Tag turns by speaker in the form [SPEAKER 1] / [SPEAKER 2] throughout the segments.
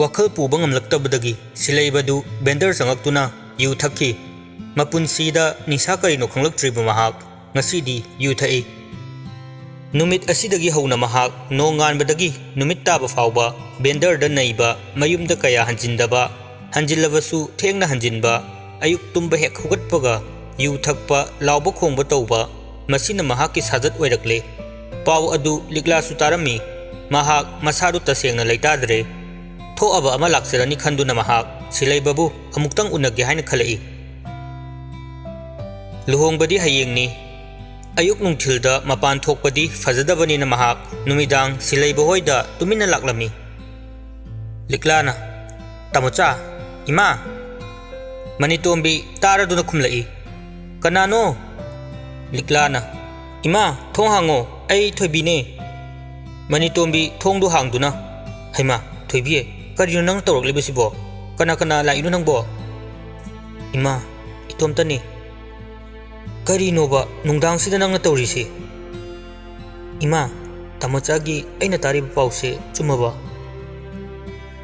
[SPEAKER 1] ꯋꯥꯈꯜ ꯄꯨꯕ ꯉꯝꯂꯛꯇꯕꯗꯒꯤ ꯁꯤꯂꯩꯕꯗꯨ ꯕꯦꯟꯗꯔ ꯆꯪꯉꯛꯇꯨꯅ ꯌꯨ ꯊꯛꯈꯤ ꯃꯄꯨꯟꯁꯤꯗ ꯅꯤꯁꯥ ꯀꯔꯤꯅꯣ ꯈꯪꯂꯛꯇ꯭ꯔꯤꯕ ꯃꯍꯥꯛ ꯉꯁꯤꯗꯤ ꯌꯨ ꯊꯛꯏ ꯅꯨꯃꯤꯠ ꯑꯁꯤꯗꯒꯤ ꯍꯧꯅ ꯃꯍꯥꯛ ꯅꯣꯡꯉꯥꯟꯕꯗꯒꯤ ꯅꯨꯃꯤꯠ ꯇꯥꯕ ꯐꯥꯎꯕ ꯕꯦꯟꯗꯔꯗ ꯅꯩꯕ ꯃꯌꯨꯝꯗ ꯀꯌꯥ ꯍꯟꯖꯤꯟꯗꯕ ꯍꯟꯖꯤꯜꯂꯕꯁꯨ ꯊꯦꯡꯅ ꯍꯟꯖꯤꯟꯕ ꯑꯌꯨꯛ ꯇꯨꯝꯕ ꯍꯦꯛ ꯍꯧꯒꯠꯄꯒ ꯌꯨ ꯊꯛꯄ ꯂꯥꯎꯕ ꯈꯣꯡꯕ ꯇꯧꯕ ꯃꯁꯤꯅ ꯃꯍꯥꯛꯀꯤ ꯁꯥꯖꯠ ꯑꯣꯏꯔꯛꯂꯦ ꯄꯥꯎ ꯑꯗꯨ ꯂꯤꯛꯂꯥꯁꯨ ꯇꯥꯔꯝꯃꯤ ꯃꯍꯥꯛ ꯃꯁꯥꯗꯨ ꯇꯁꯦꯡꯅ ꯂꯩꯇꯥꯗ꯭ꯔꯦ ꯊꯣꯛꯑꯕ ꯑꯃ ꯂꯥꯛꯆꯔꯅꯤ ꯈꯟꯗꯨꯅ ꯃꯍꯥꯛ ꯁꯤꯂꯩꯕꯕꯨ ꯑꯃꯨꯛꯇꯪ ꯎꯅꯒꯦ ꯍꯥꯏꯅ ꯈꯜꯂꯛꯏ ꯂꯨꯍꯣꯡꯕꯗꯤ ꯍꯌꯦꯡꯅꯤ ꯑꯌꯨꯛ ꯅꯨꯡꯊꯤꯜꯗ ꯃꯄꯥꯟ ꯊꯣꯛꯄꯗꯤ ꯐꯖꯗꯕꯅꯤꯅ ꯃꯍꯥꯛ ꯅꯨꯃꯤꯗꯥꯡ ꯁꯤꯂꯩꯕ ꯍꯣꯏꯗ ꯇꯨꯃꯤꯟꯅ ꯂꯥꯛꯂꯝꯃꯤ ꯂꯤꯛꯂꯥꯅ ꯇꯥꯃꯣꯆꯥ ꯏꯃꯥ ꯃꯅꯤꯇꯣꯝꯕꯤ ꯇꯥꯔꯗꯨꯅ ꯈꯨꯝꯂꯛꯏ ꯀꯅꯥꯅꯣ ꯂꯤꯛꯂꯥꯅ ꯏꯃꯥ ꯊꯣꯡ ꯍꯥꯡꯉꯣ ꯑꯩ ꯊꯣꯏꯕꯤꯅꯦ ꯃꯅꯤꯇꯣꯝꯕꯤ ꯊꯣꯡꯗꯨ ꯍꯥꯡꯗꯨꯅ ꯍꯩꯃꯥ ꯊꯣꯏꯕꯤꯌꯦ ꯀꯔꯤꯅꯣ ꯅꯪ ꯇꯧꯔꯛꯂꯤꯕꯁꯤꯕꯣ ꯀꯅꯥ ꯀꯅꯥ ꯂꯥꯛꯏꯅꯣ ꯅꯪꯕꯣ ꯏꯃꯥ ꯏꯇꯣꯝꯇꯅꯤ ꯀꯔꯤꯅꯣꯕ ꯅꯨꯡꯗꯥꯡꯁꯤꯗ ꯅꯪꯅ ꯇꯧꯔꯤꯁꯤ ꯏꯃꯥ ꯇꯥꯃꯣꯆꯥꯒꯤ ꯑꯩꯅ ꯇꯥꯔꯤꯕ ꯄꯥꯎꯁꯦ ꯆꯨꯝꯃꯕ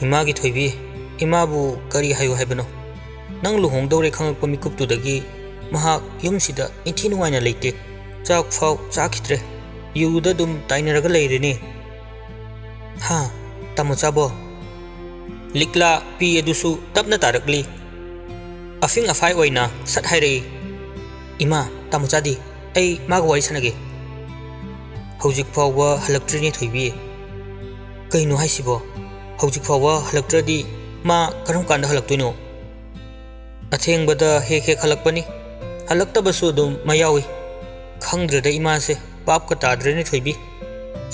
[SPEAKER 1] ꯏꯃꯥꯒꯤ ꯊꯣꯏꯕꯤ ꯏꯃꯥꯕꯨ ꯀꯔꯤ ꯍꯥꯏꯌꯨ ꯍꯥꯏꯕꯅꯣ ꯅꯪ ꯂꯨꯍꯣꯡꯗꯧꯔꯦ ꯈꯪꯂꯛꯄ ꯃꯤꯀꯨꯞꯇꯨꯗꯒꯤ ꯃꯍꯥꯛ ꯌꯨꯝꯁꯤꯗ ꯏꯟꯊꯤ ꯅꯨꯡꯉꯥꯏꯅ ꯂꯩꯇꯦ ꯆꯥꯛ ꯐꯥꯎ ꯆꯥꯈꯤꯗ꯭ꯔꯦ ꯌꯨꯗ ꯑꯗꯨꯝ ꯇꯥꯏꯅꯔꯒ ꯂꯩꯔꯦꯅꯦ ꯍꯥ ꯇꯥꯃꯣꯆꯥꯕꯣ likla pi adusu tapna tarakli afing afai oina sat hairei ima tamuchadi ai mag wari sanage hojik phawa halaktrine thoibi kainu haisibo hojik phawa halaktradi ma karam kanda halaktuino atheng bada he he khalakpani halakta basu dum mayawi khangdrada ima se पाप का ताद्रे ने थोबी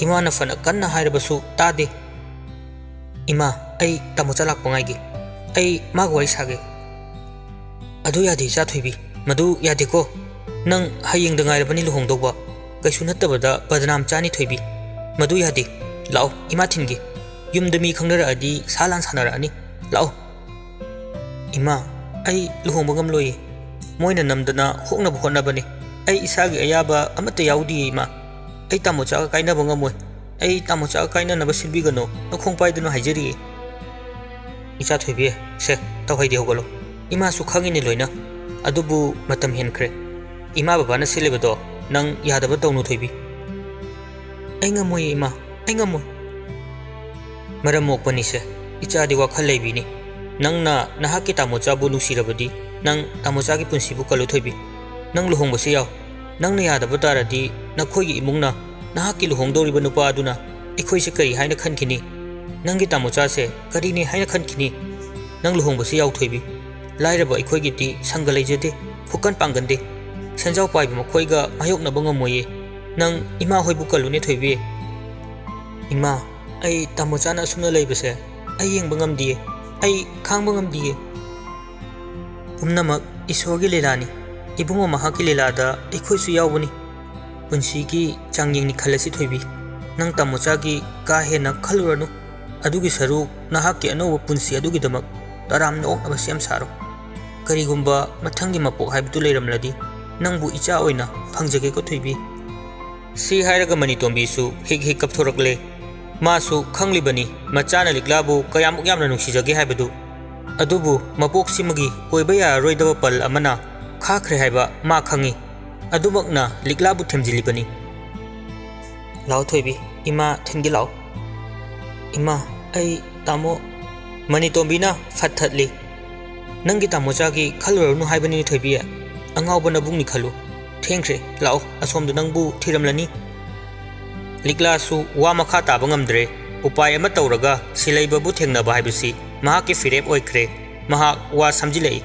[SPEAKER 1] इमा न fun कन्न higher Basu तादे इमा ai tamu một lắc bằng ai kì ai mà gọi sao kì à du yadi cha thui bi mà du yadi cô nâng hay yên đừng ai bani lu hồng đâu bọ cái số nát tập đó bà nam cha ni thui bi mà du yadi lão ima thìn kì yum đâm mi không được đi xa lan xa nở đi lao, ima ai lu hồng bằng lôi mỗi lần nằm đna hỗn nằm hỗn nằm bani ai isa cái ai ba amat tây đi ima ai tamu một cha cái nằm bằng mồi ai tamu một cha cái na nằm xin bi gần nó không phải đừng nó hay gì ꯏꯆꯥ ꯊꯣꯏꯕꯤ ꯁꯦ ꯇꯧꯍꯩꯗꯤ ꯍꯧꯒꯠꯂꯣ ꯏꯃꯥꯁꯨ ꯈꯪꯉꯤꯅꯦ ꯂꯣꯏꯅ ꯑꯗꯨꯕꯨ ꯃꯇꯝ ꯍꯦꯟꯈ꯭ꯔꯦ ꯏꯃꯥ ꯕꯕꯥꯅ ꯁꯤꯜꯂꯤꯕꯗꯣ ꯅꯪ ꯌꯥꯗꯕ ꯇꯧꯅꯨ ꯊꯣꯏꯕꯤ ꯑꯩ ꯉꯝꯃꯣꯏꯌꯦ ꯏꯃꯥ ꯑꯩ ꯉꯝꯃꯣꯏ ꯃꯔꯝ ꯃꯣꯛꯄꯅꯤꯁꯦ ꯏꯆꯥꯗꯤ ꯋꯥꯈꯜ ꯂꯩꯕꯤꯅꯤ ꯅꯪꯅ ꯅꯍꯥꯛꯀꯤ ꯇꯥꯃꯣꯆꯥꯕꯨ ꯅꯨꯡꯁꯤꯔꯕꯗꯤ ꯅꯪ ꯇꯥꯃꯣꯆꯥꯒꯤ ꯄꯨꯟꯁꯤꯕꯨ ꯀꯜꯂꯨ ꯊꯣꯏꯕꯤ ꯅꯪ ꯂꯨꯍꯣꯡꯕꯁꯤ ꯌꯥꯎ ꯅꯪꯅ ꯌꯥꯗꯕ ꯇꯥꯔꯗꯤ ꯅꯈꯣꯏꯒꯤ ꯏꯃꯨꯡꯅ ꯅꯍꯥꯛꯀꯤ ꯂꯨꯍꯣꯡꯗꯧꯔꯤꯕ ꯅꯨꯄꯥ ꯑꯗꯨꯅ ꯑꯩꯈꯣꯏꯁꯦ ꯀꯔꯤ ꯍꯥꯏꯅ ꯈꯟꯈꯤꯅꯤ ꯅꯪꯒꯤ ꯇꯥꯃꯣꯆꯥꯁꯦ ꯀꯔꯤꯅꯤ ꯍꯥꯏꯅ ꯈꯟꯈꯤꯅꯤ ꯅꯪ ꯂꯨꯍꯣꯡꯕꯁꯤ ꯌꯥꯎ ꯊꯣꯏꯕꯤ ꯂꯥꯏꯔꯕ ꯑꯩꯈꯣꯏꯒꯤꯗꯤ ꯁꯪꯒ ꯂꯩꯖꯗꯦ ꯐꯨꯀꯟ ꯄꯥꯡꯒꯟꯗꯦ ꯁꯦꯟꯖꯥꯎ ꯄꯥꯏꯕ ꯃꯈꯣꯏꯒ ꯃꯥꯌꯣꯛꯅꯕ ꯉꯝꯃꯣꯏꯌꯦ ꯅꯪ ꯏꯃꯥ ꯍꯣꯏꯕꯨ ꯀꯜꯂꯨꯅꯦ ꯊꯣꯏꯕꯤ ꯏꯃꯥ ꯑꯩ ꯇꯥꯃꯣꯆꯥꯅ ꯑꯁꯨꯝꯅ ꯂꯩꯕꯁꯦ ꯑꯩ ꯌꯦꯡꯕ ꯉꯝꯗꯤꯌꯦ ꯑꯩ ꯈꯥꯡꯕ ꯉꯝꯗꯤꯌꯦ ꯄꯨꯝꯅꯃꯛ ꯏꯁꯣꯔꯒꯤ ꯂꯤꯂꯥꯅꯤ ꯏꯕꯨꯡꯉꯣ ꯃꯍꯥꯛꯀꯤ ꯂꯤꯂꯥꯗ ꯑꯩꯈꯣꯏꯁꯨ ꯌꯥꯎꯕꯅꯤ ꯄꯨꯟꯁꯤꯒꯤ ꯆꯥꯡꯌꯦꯡꯅꯤ ꯈꯜꯂꯁꯤ ꯊꯣꯏꯕꯤ ꯅꯪ ꯇꯥꯃꯣꯆꯥꯒꯤ ꯀꯥ ꯍꯦꯟꯅ ꯈꯜꯂꯨꯔꯅꯨ ꯑꯗꯨꯒꯤ ꯁꯔꯨꯛ ꯅꯍꯥꯛꯀꯤ ꯑꯅꯧꯕ ꯄꯨꯟꯁꯤ ꯑꯗꯨꯒꯤꯗꯃꯛ ꯇꯔꯥꯝꯅ ꯑꯣꯛꯅꯕ ꯁꯦꯝ ꯁꯥꯔꯣ ꯀꯔꯤꯒꯨꯝꯕ ꯃꯊꯪꯒꯤ ꯃꯄꯣꯛ ꯍꯥꯏꯕꯗꯨ ꯂꯩꯔꯝꯂꯗꯤ ꯅꯪꯕꯨ ꯏꯆꯥ ꯑꯣꯏꯅ ꯐꯪꯖꯒꯦꯀꯣ ꯊꯣꯏꯕꯤ ꯁꯤ ꯍꯥꯏꯔꯒ ꯃꯅꯤꯇꯣꯝꯕꯤꯁꯨ ꯍꯦꯛ ꯍꯦꯛ ꯀꯞꯊꯣꯔꯛꯂꯦ ꯃꯥꯁꯨ ꯈꯪꯂꯤꯕꯅꯤ ꯃꯆꯥꯅ ꯂꯤꯛꯂꯥꯕꯨ ꯀꯌꯥꯃꯨꯛ ꯌꯥꯝꯅ ꯅꯨꯡꯁꯤꯖꯒꯦ ꯍꯥꯏꯕꯗꯨ ꯑꯗꯨꯕꯨ ꯃꯄꯣꯛꯁꯤꯃꯒꯤ ꯑꯣꯏꯕ ꯌꯥꯔꯔꯣꯏꯗꯕ ꯄꯜ ꯑꯃꯅ ꯈꯥꯈ꯭ꯔꯦ ꯍꯥꯏꯕ ꯃꯥ ꯈꯪꯉꯤ ꯑꯗꯨꯃꯛꯅ ꯂꯤꯛꯂꯥꯕꯨ ꯊꯦꯝꯖꯤꯜꯂꯤꯕꯅꯤ ꯂꯥꯎ ꯊꯣꯏꯕꯤ ꯏꯃꯥ ꯊꯤꯟꯒꯤ ꯂꯥꯎ ꯏꯃꯥ ꯑꯩ ꯇꯥꯃꯣ ꯃꯅꯤꯇꯣꯝꯕꯤꯅ ꯐꯠ ꯊꯠꯂꯤ ꯅꯪꯒꯤ ꯇꯥꯃꯣꯆꯥꯒꯤ ꯈꯜꯂꯨꯔꯅꯨ ꯍꯥꯏꯕꯅꯤ ꯊꯣꯏꯕꯤ ꯑꯉꯥꯎꯕ ꯅꯕꯨꯡꯅꯤ ꯈꯜꯂꯨ ꯊꯦꯡꯈ꯭ꯔꯦ ꯂꯥꯛꯑꯣ ꯑꯁꯣꯝꯗ ꯅꯪꯕꯨ ꯊꯤꯔꯝꯂꯅꯤ ꯂꯤꯛꯂꯥꯁꯨ ꯋꯥ ꯃꯈꯥ ꯇꯥꯕ ꯉꯝꯗ꯭ꯔꯦ ꯎꯄꯥꯏ ꯑꯃ ꯇꯧꯔꯒ ꯁꯤꯂꯩꯕꯕꯨ ꯊꯦꯡꯅꯕ ꯍꯥꯏꯕꯁꯤ ꯃꯍꯥꯛꯀꯤ ꯐꯤꯔꯦꯞ ꯑꯣꯏꯈ꯭ꯔꯦ ꯃꯍꯥꯛ ꯋꯥ ꯁꯝꯖꯤꯜꯂꯛꯏ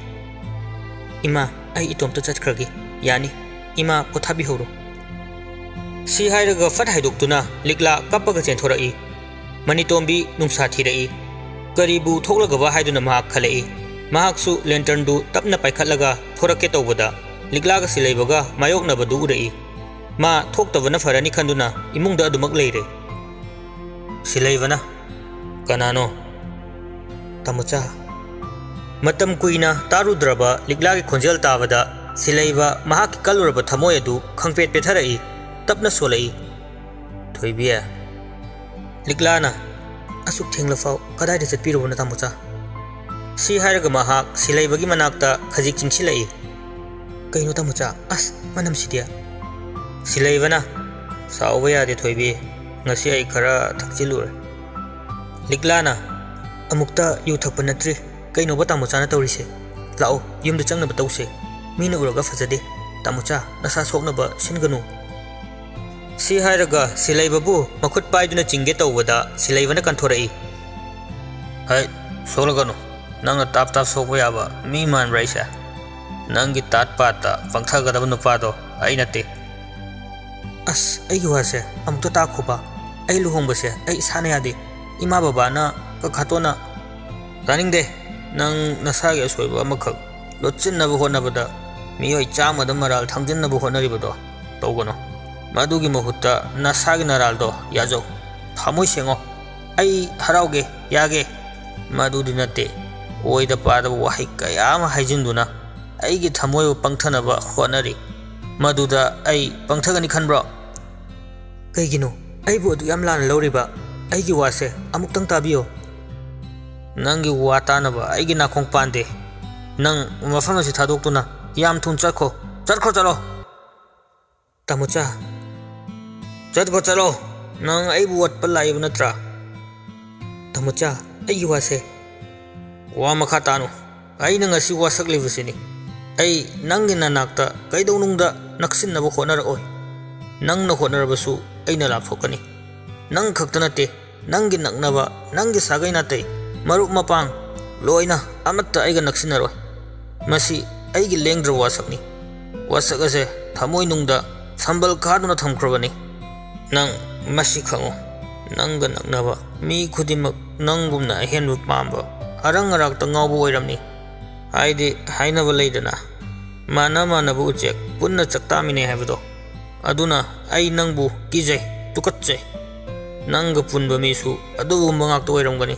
[SPEAKER 1] ꯏꯃꯥ ꯑꯩ ꯏꯇꯣꯝꯇ ꯆꯠꯈ꯭ꯔꯒꯦ ꯌꯥꯅꯤ ꯏꯃꯥ ꯄꯣꯊꯥꯕꯤꯍꯧꯔꯣ ꯁꯤ ꯍꯥꯏꯔꯒ ꯐꯠ ꯍꯥꯏꯗꯣꯛꯇꯨꯅ ꯂꯤꯛꯂꯥ ꯀꯞꯄꯒ ꯆꯦꯟꯊꯣꯔꯛꯏ ꯃꯅꯤꯇꯣꯝꯕꯤ ꯅꯨꯡꯁꯥ ꯊꯤꯔꯛꯏ ꯀꯔꯤꯕꯨ ꯊꯣꯛꯂꯒꯕ ꯍꯥꯏꯗꯨꯅ ꯃꯍꯥꯛ ꯈꯜꯂꯛꯏ ꯃꯍꯥꯛꯁꯨ ꯂꯦꯟꯇꯔꯟꯗꯨ ꯇꯞꯅ ꯄꯥꯏꯈꯠꯂꯒ ꯊꯣꯔꯛꯀꯦ ꯇꯧꯕꯗ ꯂꯤꯛꯂꯥꯒ ꯁꯤꯂꯩꯕꯒ ꯃꯥꯌꯣꯛꯅꯕꯗꯨ ꯎꯔꯛꯏ ꯃꯥ ꯊꯣꯛꯇꯕꯅ ꯐꯔꯅꯤ ꯈꯟꯗꯨꯅ ꯏꯃꯨꯡꯗ ꯑꯗꯨꯃꯛ ꯂꯩꯔꯦ ꯁꯤꯂꯩꯕꯅ ꯀꯅꯥꯅꯣ ꯇꯥꯃꯣꯆꯥ ꯃꯇꯝ ꯀꯨꯏꯅ ꯇꯥꯔꯨꯗ꯭ꯔꯕ ꯂꯤꯛꯂꯥꯒꯤ ꯈꯣꯟꯖꯦꯜ ꯇꯥꯕꯗ ꯁꯤꯂꯩꯕ ꯃꯍꯥꯛꯀꯤ ꯀꯜꯂꯨꯔꯕ ꯊꯃꯣꯏ ꯑꯗꯨ ꯈꯪꯄꯦꯠ ꯄꯦꯠꯊꯔꯛꯏ ꯇꯞꯅ ꯁꯣꯜꯂꯛꯏ ꯊꯣꯏꯕꯤ ꯂꯤꯛꯂꯥꯅ असुक थेंगलफाव कदाइदे चटपिरबोना तामुचा सी हारग महाक सिलाइबगी मनाकता खजिक चिंगसिलाई कइनो तामुचा अस मनम सिदिया सिलाइबना साउबा यादे Thoibi ngasi ai khara thakchilur liklana amukta yu thakpa natri kaino ba tamucha na tawrise lao yum da changna ba tawse mina 마두기 모후다 나사기나랄도 야족 타무싱어. 아이 하라오게 야게. 마두리 나때 오이다 빠다 와이까 야마 하이진두나. 아이게 타모요 빵터나바 호나리. 마두다 아이 빵터가니 칸브라. 그이기노 아이부 어두 얌란 러리바 아이기 와세 아묵땅 따비요 낭기 와따나바 아이기 나콩 빤데. 낭 마파마시 다독도나. 얌톤 짜코 짜코 짜로 따모짜 ꯆꯠꯄ ꯆꯠꯂꯣ ꯅꯪ ꯑꯩꯕꯨ ꯋꯥꯠꯄ ꯂꯥꯛꯏꯕ ꯅꯠꯇ꯭ꯔꯥ ꯇꯃꯣꯆꯥ ꯑꯩꯒꯤ ꯋꯥꯁꯦ ꯋꯥ ꯃꯈꯥ ꯇꯥꯅꯨ ꯑꯩꯅ ꯉꯁꯤ ꯋꯥꯁꯛꯂꯤꯕꯁꯤꯅꯤ ꯑꯩ ꯅꯪꯒꯤ ꯅꯅꯥꯛꯇ ꯀꯩꯗꯧꯅꯨꯡꯗ ꯅꯛꯁꯤꯟꯅꯕ ꯍꯣꯠꯅꯔꯛꯑꯣꯏ ꯅꯪꯅ ꯍꯣꯠꯅꯔꯕꯁꯨ ꯑꯩꯅ ꯂꯥꯞꯊꯣꯛꯀꯅꯤ ꯅꯪ ꯈꯛꯇ ꯅꯠꯇꯦ ꯅꯪꯒꯤ ꯅꯛꯅꯕ ꯅꯪꯒꯤ ꯁꯥꯒꯩ ꯅꯥꯇꯩ ꯃꯔꯨꯞ ꯃꯄꯥꯡ ꯂꯣꯏꯅ ꯑꯃꯠꯇ ꯑꯩꯒ ꯅꯛꯁꯤꯟꯅꯔꯣꯏ ꯃꯁꯤ ꯑꯩꯒꯤ ꯂꯦꯡꯗ꯭ꯔꯕ ꯋꯥꯁꯛꯅꯤ ꯋꯥꯁꯛ ꯑꯁꯦ ꯊꯃꯣꯏꯅꯨꯡꯗ ꯁꯝꯕꯜ ꯈꯥꯗꯨꯅ ꯊꯝꯈ꯭ꯔꯕꯅꯤ ꯅꯪ ꯃꯁꯤ ꯈꯪꯉꯨ ꯅꯪꯒ ꯅꯛꯅꯕ ꯃꯤ ꯈꯨꯗꯤꯡꯃꯛ ꯅꯪꯒꯨꯝꯅ ꯑꯍꯦꯟꯕ ꯄꯥꯝꯕ arang arak ta ngau bu oiram ni hai di hai na balai dana mana mana bu cek punna cakta mine hai bu aduna ai nang bu kijai tukat je nang ga pun ba mi su adu bu mangak to oiram gani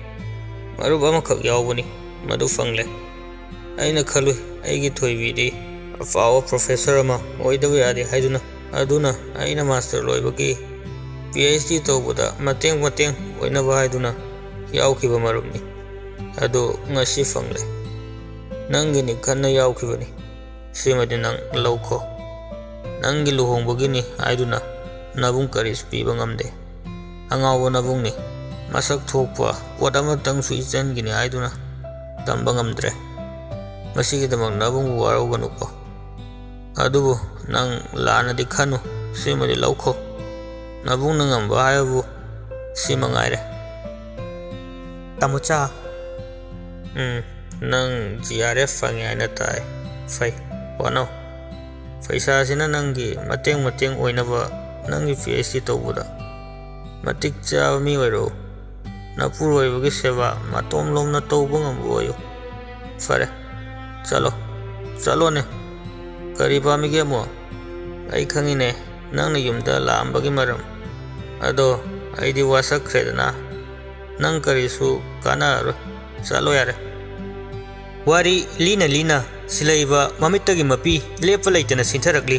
[SPEAKER 1] ꯃꯔꯨꯞ ꯑꯃꯈꯛ ꯌꯥꯎꯕꯅꯤ ꯃꯗꯨ ꯐꯪꯂꯦ ꯑꯩꯅ ꯈꯜꯂꯨꯏ ꯑꯩꯒꯤ ꯊꯣꯏꯕꯤꯗꯤ ꯑꯐꯥꯎꯕ professor ꯑꯃ ꯑꯣꯏꯗꯕ ꯌꯥꯗꯦ ꯍꯥꯏꯗꯨꯅ ꯑꯗꯨꯅ ꯑꯩꯅ ꯃꯥꯁꯇꯔ ꯂꯣꯏꯕꯒꯤ ꯄꯤ ꯑꯩꯆ ꯗꯤ ꯇꯧꯕꯗ ꯃꯇꯦꯡ ꯃꯇꯦꯡ ꯑꯣꯏꯅꯕ ꯍꯥꯏꯗꯨꯅ ꯌꯥꯎꯈꯤꯕ ꯃꯔꯨꯞꯅꯤ ꯑꯗꯨ ꯉꯁꯤ ꯐꯪꯂꯦ ꯅꯪꯒꯤꯅꯤ ꯈꯟꯅ ꯌꯥꯎꯈꯤꯕꯅꯤ ꯁꯤꯃꯗꯤ ꯅꯪ ꯂꯧꯈꯣ ꯅꯪꯒꯤ ꯂꯨꯍꯣꯡꯕꯒꯤꯅꯤ ꯍꯥꯏꯗꯨꯅ ꯅꯕꯨꯡ ꯀꯔꯤꯁꯨ ꯄꯤꯕ ꯉꯝꯗꯦ ꯑꯉꯥꯎꯕ ꯅꯕꯨꯡꯅꯤ masak thokpa wat amatang sui chan gini aiduna tamba ngamdre masigi damak nabung waro ganuko adubu nang lana dikhanu simadi lauko nabung na ngamba hayabu sima ngaire tamucha um nang grf fangi aina tai fai wano faisa sina nangi mateng mateng oinaba nangi phd tawbuda matik cha. Mi wairo ꯅꯄꯨꯔꯣꯏꯕꯒꯤ ꯁꯦꯕꯥ ꯃꯇꯣꯝ ꯂꯣꯝꯅ ꯇꯧꯕ ꯉꯝꯕ ꯑꯣꯏꯌꯨ ꯐꯔꯦ ꯆꯠꯂꯣ ꯆꯠꯂꯣꯅꯦ ꯀꯔꯤ ꯄꯥꯝꯃꯤꯒꯦ ꯑꯃꯨꯛ ꯑꯩ ꯈꯪꯉꯤꯅꯦ ꯅꯪꯅ ꯌꯨꯝꯗ ꯂꯥꯛꯑꯝꯕꯒꯤ ꯃꯔꯝ ꯑꯗꯣ ꯑꯩꯗꯤ ꯋꯥꯁꯛꯈ꯭ꯔꯦꯗꯅ ꯅꯪ ꯀꯔꯤꯁꯨ ꯀꯥꯟꯅꯔꯔꯣꯏ ꯆꯠꯂꯣ ꯌꯥꯔꯦ ꯋꯥꯔꯤ ꯂꯤꯅ ꯂꯤꯅ ꯁꯤꯂꯩꯕ ꯃꯃꯤꯠꯇꯒꯤ ꯃꯄꯤ ꯂꯦꯞꯄ ꯂꯩꯇꯅ ꯁꯤꯟꯊꯔꯛꯂꯤ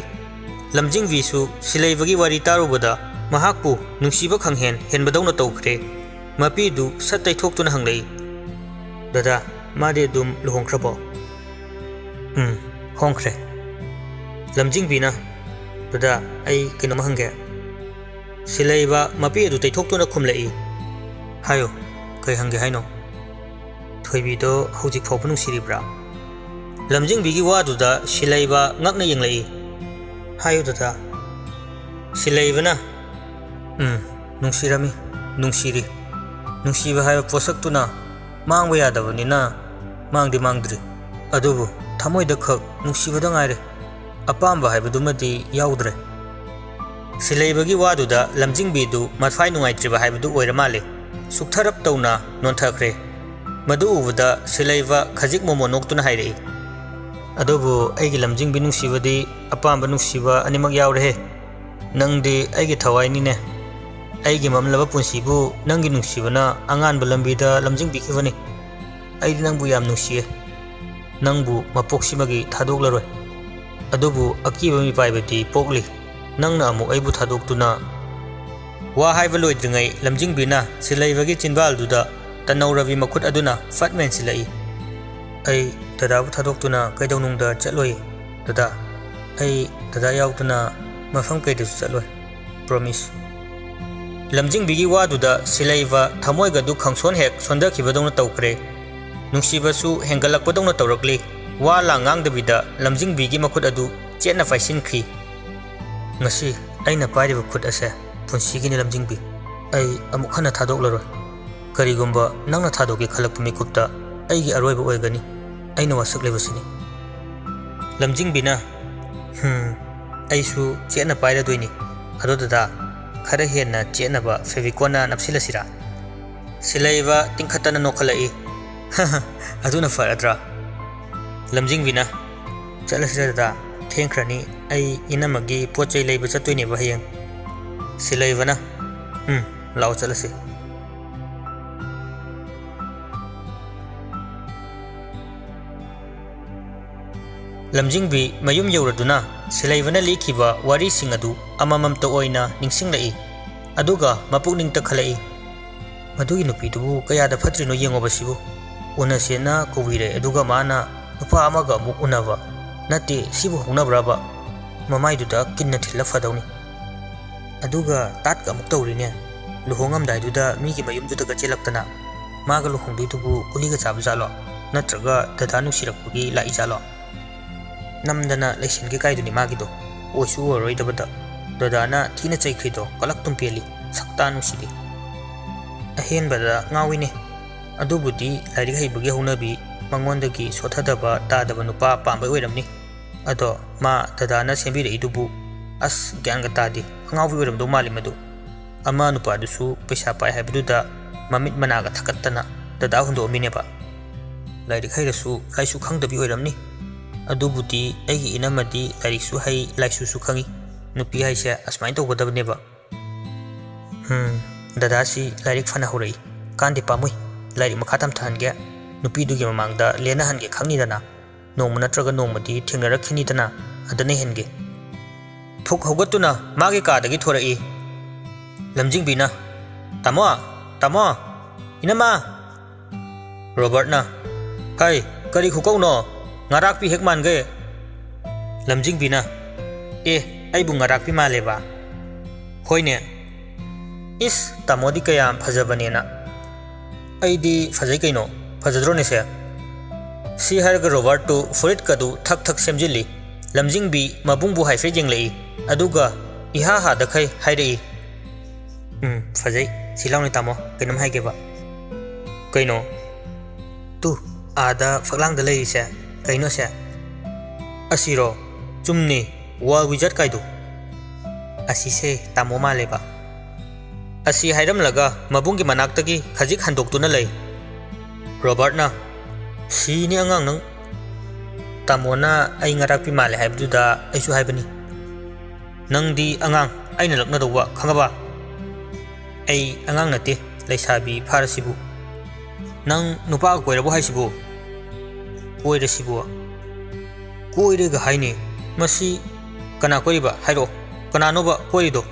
[SPEAKER 1] ꯂꯝꯖꯤꯡꯕꯤꯁꯨ ꯁꯤꯂꯩꯕꯒꯤ ꯋꯥꯔꯤ ꯇꯥꯔꯨꯕꯗ ꯃꯍꯥꯛꯄꯨ ꯅꯨꯡꯁꯤꯕ ꯈꯪꯍꯦꯟ ꯍꯦꯟꯕꯗꯧꯅ ꯇꯧꯈ꯭ꯔꯦ ꯃꯄꯤꯗꯨ ꯁꯠ ꯇꯩꯊꯣꯛꯇꯨꯅ ꯍꯪꯂꯛꯏ ꯗꯗꯥ ꯃꯥꯗꯤ ꯑꯗꯨꯝ ꯂꯨꯍꯣꯡꯈ꯭ꯔꯕꯣ ꯎꯝ ꯍꯣꯡꯈ꯭ꯔꯦ ꯂꯝꯖꯤꯡꯕꯤꯅ ꯗꯗꯥ ꯑꯩ ꯀꯩꯅꯣꯝ ꯍꯪꯒꯦ ꯁꯤꯂꯩꯕ ꯃꯄꯤ ꯑꯗꯨ ꯇꯩꯊꯣꯛꯇꯨꯅ ꯈꯨꯝꯂꯛꯏ ꯍꯥꯏꯌꯣ ꯀꯩ ꯍꯪꯒꯦ ꯍꯥꯏꯅꯣ ꯊꯣꯏꯕꯤꯗꯣ ꯍꯧꯖꯤꯛ ꯐꯥꯎꯕ ꯅꯨꯡꯁꯤꯔꯤꯕ꯭ꯔꯥ ꯂꯝꯖꯤꯡꯕꯤꯒꯤ ꯋꯥꯗꯨꯗ ꯁꯤꯂꯩꯕ ꯉꯛꯅ ꯌꯦꯡꯂꯛꯏ ꯍꯥꯏꯌꯨ ꯗꯗꯥ ꯁꯤꯂꯩꯕꯅ ꯎꯝ ꯅꯨꯡꯁꯤꯔꯝꯃꯤ ꯅꯨꯡꯁꯤꯔꯤ ꯅꯨꯡꯁꯤꯕ ꯍꯥꯏꯕ ꯄꯣꯠꯁꯛꯇꯨꯅ ꯃꯥꯡꯕ ꯌꯥꯗꯕꯅꯤꯅ ꯃꯥꯡꯗꯤ ꯃꯥꯡꯗ꯭ꯔꯤ ꯑꯗꯨꯕꯨ ꯊꯃꯣꯏꯗ ꯈꯛ ꯅꯨꯡꯁꯤꯕꯗ ꯉꯥꯏꯔꯦ ꯑꯄꯥꯝꯕ ꯍꯥꯏꯕꯗꯨꯃꯗꯤ ꯌꯥꯎꯗ꯭ꯔꯦ ꯁꯤꯂꯩꯕꯒꯤ ꯋꯥꯗꯨꯗ ꯂꯝꯖꯤꯡꯕꯤꯗꯨ ꯃꯊ꯭ꯋꯥꯏ ꯅꯨꯡꯉꯥꯏꯇ꯭ꯔꯤꯕ ꯍꯥꯏꯕꯗꯨ ꯑꯣꯏꯔ ꯃꯥꯜꯂꯦ ꯁꯨꯛꯊꯔꯞ ꯇꯧꯅ ꯅꯣꯟꯊꯈ꯭ꯔꯦ ꯃꯗꯨ ꯎꯕꯗ ꯁꯤꯂꯩꯕ ꯈꯖꯤꯛ ꯃꯣꯃꯣ ꯅꯣꯛꯇꯨꯅ ꯍꯥꯏꯔꯛꯏ ꯑꯗꯨꯕꯨ ꯑꯩꯒꯤ ꯂꯝꯖꯤꯡꯕꯤ ꯅꯨꯡꯁꯤꯕꯗꯤ ꯑꯄꯥꯝꯕ ꯅꯨꯡꯁꯤꯕ ꯑꯅꯤꯃꯛ ꯌꯥꯎꯔꯦꯍꯦ ꯅꯪꯗꯤ ꯑꯩꯒꯤ ꯊꯋꯥꯏꯅꯤꯅꯦ ꯑꯩꯒꯤ ꯃꯝꯂꯕ ꯄꯨꯟꯁꯤꯕꯨ ꯅꯪꯒꯤ ꯅꯨꯡꯁꯤꯕꯅ ꯑꯉꯥꯟꯕ ꯂꯝꯕꯤꯗ ꯂꯝꯖꯤꯡꯕꯤꯈꯤꯕꯅꯤ ꯑꯩꯗꯤ ꯅꯪꯕꯨ ꯌꯥꯝ ꯅꯨꯡꯁꯤꯌꯦ ꯅꯪꯕꯨ ꯃꯄꯣꯛꯁꯤꯃꯒꯤ ꯊꯥꯗꯣꯛꯂꯔꯣꯏ ꯑꯗꯨꯕꯨ ꯑꯀꯤꯕ ꯃꯤꯄꯥꯏꯕꯗꯤ ꯄꯣꯛꯂꯤ ꯅꯪꯅ ꯑꯃꯨꯛ ꯑꯩꯕꯨ ꯊꯥꯗꯣꯛꯇꯨꯅ ꯋꯥ ꯍꯥꯏꯕ ꯂꯣꯏꯗ꯭ꯔꯤꯉꯩ ꯂꯝꯖꯤꯡꯕꯤꯅ ꯁꯤꯂꯩꯕꯒꯤ ꯆꯤꯟꯕꯥꯜꯗꯨꯗ ꯇꯅꯧꯔꯕꯤ ꯃꯈꯨꯠ ꯑꯗꯨꯅ ꯐꯠ ꯃꯦꯟꯁꯤꯜꯂꯛꯏ ꯑꯩ ꯗꯗꯥꯕꯨ ꯊꯥꯗꯣꯛꯇꯨꯅ ꯀꯩꯗꯧꯅꯨꯡꯗ ꯆꯠꯂꯣꯏ ꯗꯗꯥ ꯑꯩ ꯗꯗꯥ ꯌꯥꯎꯗꯨꯅ ꯃꯐꯝ ꯀꯩꯗꯁꯨ ꯆꯠꯂꯣꯏ ꯄ꯭ꯔꯣꯃꯤꯁ ꯂꯝꯖꯤꯡꯕꯤꯒꯤ ꯋꯥꯗꯨꯗ ꯁꯤꯂꯩꯕ ꯊꯃꯣꯏꯒꯗꯨ ꯈꯪꯁꯣꯟ ꯍꯦꯛ ꯁꯣꯟꯊꯈꯤꯕꯗꯧꯅ ꯇꯧꯈ꯭ꯔꯦ ꯅꯨꯡꯁꯤꯕꯁꯨ ꯍꯦꯟꯒꯠꯂꯛꯄꯗꯧꯅ ꯇꯧꯔꯛꯂꯤ ꯋꯥ ꯂꯥꯡ ꯉꯥꯡꯗꯕꯤꯗ ꯂꯝꯖꯤꯡꯕꯤꯒꯤ ꯃꯈꯨꯠ ꯑꯗꯨ ꯆꯦꯠꯅ ꯄꯥꯏꯁꯤꯟꯈꯤ ꯉꯁꯤ ꯑꯩꯅ ꯄꯥꯏꯔꯤꯕ ꯈꯨꯠ ꯑꯁꯦ ꯄꯨꯟꯁꯤꯒꯤꯅꯤ ꯂꯝꯖꯤꯡꯕꯤ ꯑꯩ ꯑꯃꯨꯛ ꯍꯟꯅ ꯊꯥꯗꯣꯛꯂꯔꯣꯏ ꯀꯔꯤꯒꯨꯝꯕ ꯅꯪꯅ ꯊꯥꯗꯣꯛꯀꯦ ꯈꯜꯂꯛꯄ ꯃꯤꯀꯨꯞꯇ ꯑꯩꯒꯤ ꯑꯔꯣꯏꯕ ꯑꯣꯏꯒꯅꯤ ꯑꯩꯅ ꯋꯥꯁꯛꯂꯤꯕꯁꯤꯅꯤ ꯂꯝꯖꯤꯡꯕꯤꯅ ꯍꯝ ꯑꯩꯁꯨ ꯆꯦꯠꯅ ꯄꯥꯏꯔꯗꯣꯏꯅꯤ ꯑꯗꯣ ꯗꯗꯥ ꯈꯔ ꯍꯦꯟꯅ ꯆꯦꯠꯅꯕ ꯐꯦꯕꯤꯀꯣꯟꯅ ꯅꯞꯁꯤꯜꯂꯁꯤꯔꯥ ꯁꯤꯂꯩꯕ ꯇꯤꯡꯈꯠꯇꯅ ꯅꯣꯛꯈꯠꯂꯛꯏ ꯑꯗꯨꯅ ꯐꯔꯗ꯭ꯔꯥ ꯂꯝꯖꯤꯡꯕꯤꯅ ꯆꯠꯂꯁꯤꯔ ꯗꯗꯥ ꯊꯦꯡꯈ꯭ꯔꯅꯤ ꯑꯩ ꯏꯅꯝꯃꯒꯤ ꯄꯣꯠ ꯆꯩ ꯂꯩꯕ ꯆꯠꯇꯣꯏꯅꯦꯕ ꯍꯌꯦꯡ ꯁꯤꯂꯩꯕꯅ ꯎꯝ ꯂꯥꯛꯑꯣ ꯆꯠꯂꯁꯤ ꯂꯝꯖꯤꯡꯕꯤ ꯃꯌꯨꯝ ꯌꯧꯔꯗꯨꯅ ꯁꯤꯂꯩꯕꯅ ꯂꯤꯈꯤꯕ ꯋꯥꯔꯤꯁꯤꯡ ꯑꯗꯨ ꯑꯃꯃꯝꯇ ꯑꯣꯏꯅ ꯅꯤꯡꯁꯤꯡꯂꯛꯏ ꯑꯗꯨꯒ ꯃꯄꯨꯛꯅꯤꯡ ꯇꯛꯈꯠꯂꯛꯏ ꯃꯗꯨꯒꯤ ꯅꯨꯄꯤꯗꯨꯕꯨ ꯀꯌꯥꯗ ꯐꯠꯇ꯭ꯔꯤꯅꯣ ꯌꯦꯡꯉꯣꯕꯁꯤꯕꯨ ꯎꯅꯁꯦꯅ ꯀꯧꯕꯤꯔꯦ ꯑꯗꯨꯒ ꯃꯥꯅ ꯅꯨꯄꯥ ꯑꯃꯒ ꯑꯃꯨꯛ ꯎꯅꯕ ꯅꯠꯇꯦ ꯁꯤꯕꯨ ꯍꯧꯅꯕ꯭ꯔꯕ ꯃꯃꯥꯏꯗꯨꯗ ꯀꯤꯟꯅ ꯊꯤꯜꯂ ꯐꯗꯧꯅꯤ ꯑꯗꯨꯒ ꯇꯥꯠꯀ ꯑꯃꯨꯛ ꯇꯧꯔꯤꯅꯦ ꯂꯨꯍꯣꯡꯉꯝꯗꯥꯏꯗꯨꯗ ꯃꯤꯒꯤ ꯃꯌꯨꯝꯗꯨꯗꯒ ꯆꯦꯜꯂꯛꯇꯅ ꯃꯥꯒ ꯂꯨꯍꯣꯡꯗꯣꯏꯗꯨꯕꯨ ꯒꯨꯂꯤꯒ ꯆꯥꯕ ꯖꯥꯠꯂꯣ ꯅꯠꯇ꯭ꯔꯒ ꯗꯗꯥ ꯅꯨꯡꯁꯤꯔꯛꯄꯒꯤ ꯂꯥꯛꯏ ꯖꯥꯠꯂꯣ ꯅꯝꯗꯅ ꯂꯩꯁꯤꯟꯒꯦ ꯀꯥꯏꯗꯨꯅꯤ ꯃꯥꯒꯤꯗꯣ ꯑꯣꯏꯁꯨ ꯑꯣꯏꯔꯣꯏꯗꯕꯗ ꯗꯗꯥꯅ ꯊꯤꯅ ꯆꯩꯈ꯭ꯔꯤꯗꯣ ꯀꯂꯛꯇꯨꯝ ꯄꯦꯜꯂꯤ ꯁꯛꯇꯥ ꯅꯨꯡꯁꯤꯗꯦ ꯑꯍꯦꯟꯕꯗ ꯉꯥꯎꯏꯅꯦ ꯑꯗꯨꯕꯨꯗꯤ ꯂꯥꯏꯔꯤꯛ ꯍꯩꯕꯒꯤ ꯍꯧꯅꯕꯤ ꯃꯉꯣꯟꯗꯒꯤ ꯁꯣꯊꯗꯕ ꯇꯥꯗꯕ ꯅꯨꯄꯥ ꯄꯥꯝꯕ ꯑꯣꯏꯔꯝꯅꯤ ꯑꯗꯣ ꯃꯥ ꯗꯗꯥꯅ ꯁꯦꯝꯕꯤꯔꯛꯏꯗꯨꯕꯨ ꯑꯁ ꯒ꯭ꯌꯥꯟꯒ ꯇꯥꯗꯦ ꯑꯉꯥꯎꯕꯤ ꯑꯣꯏꯔꯝꯗꯧ ꯃꯥꯜꯂꯤ ꯃꯗꯨ ꯑꯃ ꯅꯨꯄꯥꯗꯨꯁꯨ ꯄꯩꯁꯥ ꯄꯥꯏ ꯍꯥꯏꯕꯗꯨꯗ ꯃꯃꯤꯠ ꯃꯅꯥꯒ ꯊꯛꯀꯠꯇꯅ ꯗꯗꯥ ꯍꯨꯟꯗꯣꯛꯑꯝꯃꯤꯅꯦꯕ ꯂꯥꯏꯔꯤꯛ ꯍꯩꯔꯁꯨ ꯂꯥꯏꯁꯨ ꯈꯪꯗꯕꯤ ꯑꯣꯏꯔꯝꯅꯤ ꯑꯗꯨꯕꯨꯗꯤ ꯑꯩꯒꯤ ꯏꯅꯝꯃꯗꯤ ꯂꯥꯏꯔꯤꯛꯁꯨ ꯍꯩ ꯂꯥꯏꯁꯨꯁꯨ ꯈꯪꯉꯤ ꯅꯨꯄꯤ ꯍꯥꯏꯁꯦ ꯑꯁꯨꯃꯥꯏꯅ ꯇꯧꯒꯗꯕꯅꯦꯕ ꯍꯝ ꯗꯗꯥꯁꯤ ꯂꯥꯏꯔꯤꯛ ꯐꯅ ꯍꯧꯔꯛꯏ ꯀꯥꯟꯗꯤ ꯄꯥꯝꯃꯨꯏ ꯂꯥꯏꯔꯤꯛ ꯃꯈꯥ ꯇꯝꯊꯍꯟꯒꯦ ꯅꯨꯄꯤꯗꯨꯒꯤ ꯃꯃꯥꯡꯗ ꯂꯦꯟꯅꯍꯟꯒꯦ ꯈꯪꯅꯤꯗꯅ ꯅꯣꯡꯃ ꯅꯠꯇ꯭ꯔꯒ ꯅꯣꯡꯃꯗꯤ ꯊꯦꯡꯅꯔꯛꯈꯤꯅꯤꯗꯅ ꯑꯗꯅ ꯍꯦꯟꯒꯦ ꯊꯨꯛ ꯍꯧꯒꯠꯇꯨꯅ ꯃꯥꯒꯤ ꯀꯥꯗꯒꯤ ꯊꯣꯔꯛꯏ ꯂꯝꯖꯤꯡꯕꯤꯅ ꯇꯥꯃꯣ ꯇꯥꯃꯣ ꯏꯅꯝꯃ ꯔꯣꯕꯔꯠꯅ ꯍꯩ ꯀꯔꯤ ꯈꯨꯀꯧꯅꯣ ngarakpi hek man ge lamjing bina e ai bu ngarakpi maleba hoine is tamodi kayam phajabane na ai di phajai kaino phajadro ne se si har ga robert to furit kadu thak thak semjili lamjing bi mabung bu haife jeng lei aduga iha ha da khai hai rei um phajai silaw ni tamo kainam hai ge ba kaino tu ada faklang da lei se ꯀꯩꯅꯣ ꯁꯦ ꯑꯁꯤꯔꯣ ꯆꯨꯝꯅꯤ ꯋꯥꯜ ꯋꯤꯖꯠ ꯀꯥꯏꯗꯣ ꯑꯁꯤꯁꯦ ꯇꯥꯃꯣ ꯃꯥꯜꯂꯦꯕ ꯑꯁꯤ ꯍꯥꯏꯔꯝꯂꯒ ꯃꯕꯨꯡꯒꯤ ꯃꯅꯥꯛꯇꯒꯤ ꯈꯖꯤꯛ ꯍꯟꯗꯣꯛꯇꯨꯅ ꯂꯩ ꯔꯣꯕꯔꯠꯅ ꯁꯤꯅꯤ ꯑꯉꯥꯡ ꯅꯪ ꯇꯥꯃꯣꯅ ꯑꯩ ꯉꯔꯥꯛꯄꯤ ꯃꯥꯜꯂꯦ ꯍꯥꯏꯕꯗꯨꯗ ꯑꯩꯁꯨ ꯍꯥꯏꯕꯅꯤ ꯅꯪꯗꯤ ꯑꯉꯥꯡ ꯑꯩꯅ ꯂꯛꯅꯗꯧꯕ ꯈꯪꯉꯕ ꯑꯩ ꯑꯉꯥꯡ ꯅꯠꯇꯦ ꯂꯩꯁꯥꯕꯤ ꯐꯥꯔꯁꯤꯕꯨ ꯅꯪ ꯅꯨꯄꯥꯒ ꯀꯣꯏꯔꯕꯣ ꯍꯥꯏꯁꯤꯕꯨ ꯀꯣꯏꯔꯁꯤꯕꯨ ꯀꯣꯏꯔꯒ ꯍꯥꯏꯅꯤ ꯃꯁꯤ ꯀꯅꯥ ꯀꯣꯏꯔꯤꯕ ꯍꯥꯏꯔꯛꯑꯣ ꯀꯅꯥꯅꯣꯕ ꯀꯣꯏꯔꯤꯗꯣ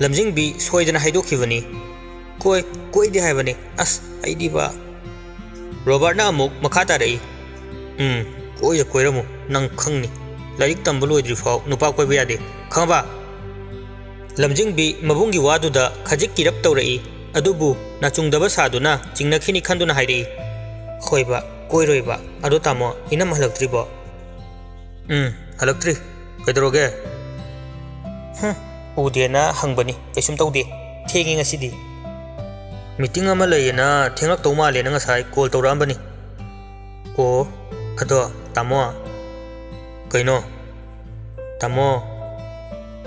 [SPEAKER 1] ꯂꯝꯖꯤꯡꯕꯤ ꯁꯣꯏꯗꯅ ꯍꯥꯏꯗꯣꯛꯈꯤꯕꯅꯤ ꯀꯣꯏ ꯀꯣꯏꯗꯦ ꯍꯥꯏꯕꯅꯤ ꯑꯁ ꯑꯩꯗꯤꯕ ꯔꯣꯕꯥꯔꯠꯅ ꯑꯃꯨꯛ ꯃꯈꯥ ꯇꯥꯔꯛꯏ ꯎꯝ ꯀꯣꯏꯗ ꯀꯣꯏꯔꯝꯃꯨ ꯅꯪ ꯈꯪꯅꯤ ꯂꯥꯏꯔꯤꯛ ꯇꯝꯕ ꯂꯣꯏꯗ꯭ꯔꯤꯐꯥꯎ ꯅꯨꯄꯥ ꯀꯣꯏꯕ ꯌꯥꯗꯦ ꯈꯪꯉꯕ ꯂꯝꯖꯤꯡꯕꯤ ꯃꯕꯨꯡꯒꯤ ꯋꯥꯗꯨꯗ ꯈꯖꯤꯛ ꯀꯤꯔꯞ ꯇꯧꯔꯛꯏ ꯑꯗꯨꯕꯨ ꯅꯥꯆꯨꯡꯗꯕ ꯁꯥꯗꯨꯅ ꯆꯤꯡꯅꯈꯤꯅꯤ ꯈꯟꯗꯨꯅ ꯍꯥꯏꯔꯛꯏ ꯍꯣꯏꯕ koi ba, ado tamo inam halaktri bo um halaktri kaidaroge hm ude na hangbani kaisum tawde thenge ngasidi meeting ama layena thengak tau ma lena ngasai call tawrambani ko ado tamo kaino tamo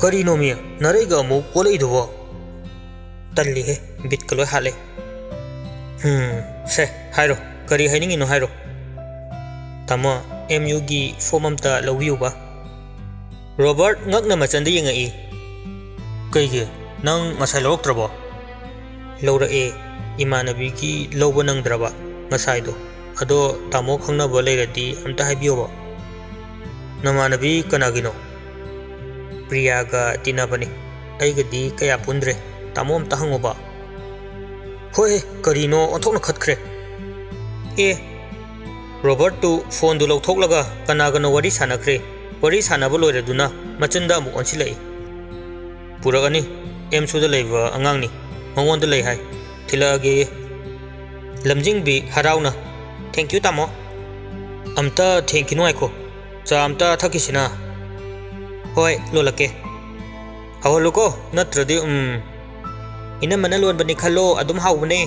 [SPEAKER 1] kari no mi narai ga mu kolai dubo talli he bit kaloi hale hmm se hairo ꯀꯔꯤ ꯍꯥꯏꯅꯤꯡꯉꯤꯅꯣ ꯍꯥꯏꯔꯣ ꯇꯥꯃꯣ M ꯌꯨꯒꯤ form ꯑꯝꯇ ꯂꯧꯕꯤꯌꯨꯕ Robert ꯉꯛꯅ ꯃꯆꯟꯗ ꯌꯦꯡꯉꯛꯏ ꯀꯩꯒꯤ ꯅꯪ ꯉꯁꯥꯏ ꯂꯧꯔꯛꯇ꯭ꯔꯕꯣ ꯂꯧꯔꯛꯑꯦ ꯏꯃꯥꯟꯅꯕꯤꯒꯤ ꯂꯧꯕ ꯅꯪꯗ꯭ꯔꯕ ꯉꯁꯥꯏꯗꯣ ꯑꯗꯣ ꯇꯥꯃꯣ ꯈꯪꯅꯕ ꯂꯩꯔꯗꯤ ꯑꯝꯇ ꯍꯥꯏꯕꯤꯌꯣꯕ ꯅꯃꯥꯟꯅꯕꯤ ꯀꯅꯥꯒꯤꯅꯣ ꯄ꯭ꯔꯤꯌꯥꯒ ꯇꯤꯟꯅꯕꯅꯤ ꯑꯩꯒꯗꯤ ꯀꯌꯥ ꯄꯨꯟꯗ꯭ꯔꯦ ꯇꯥꯃꯣ ꯑꯝꯇ ꯍꯪꯉꯣꯕ ꯍꯣꯏ ꯀꯔꯤꯅꯣ ꯑꯣꯟꯊꯣꯛꯅ ꯈꯠꯈ꯭ꯔꯦ ꯑꯦ ꯔꯣꯕꯔꯠꯇꯨ ꯐꯣꯟꯗꯨ ꯂꯧꯊꯣꯛꯂꯒ ꯀꯅꯥꯒꯅꯣ ꯋꯥꯔꯤ ꯁꯥꯟꯅꯈ꯭ꯔꯦ ꯋꯥꯔꯤ ꯁꯥꯟꯅꯕ ꯂꯣꯏꯔꯗꯨꯅ ꯃꯆꯤꯟꯗ ꯑꯃꯨꯛ ꯑꯣꯟꯁꯤꯜꯂꯛꯏ ꯄꯨꯔꯛꯑꯅꯤ ꯑꯦꯝ ꯁꯨꯗ ꯂꯩꯕ ꯑꯉꯥꯡꯅꯤ ꯃꯉꯣꯟꯗ ꯂꯩ ꯍꯥꯏ ꯊꯤꯜꯂꯛꯑꯒꯦ ꯂꯝꯖꯤꯡꯕꯤ ꯍꯔꯥꯎꯅ ꯊꯦꯡꯛ ꯌꯨ ꯇꯥꯃꯣ ꯑꯝꯇ ꯊꯦꯡꯈꯤꯅꯨ ꯉꯥꯏꯈꯣ ꯆꯥ ꯑꯝꯇ ꯊꯛꯈꯤꯁꯤꯅ ꯍꯣꯏ ꯂꯣꯜꯂꯛꯀꯦ ꯍꯧꯍꯜꯂꯨꯀꯣ ꯅꯠꯇ꯭ꯔꯗꯤ ꯎꯝ ꯏꯅꯝꯃꯅ ꯂꯣꯟꯕꯅꯤ ꯈꯜꯂꯣ ꯑꯗꯨꯝ ꯍꯥꯎꯕꯅꯦ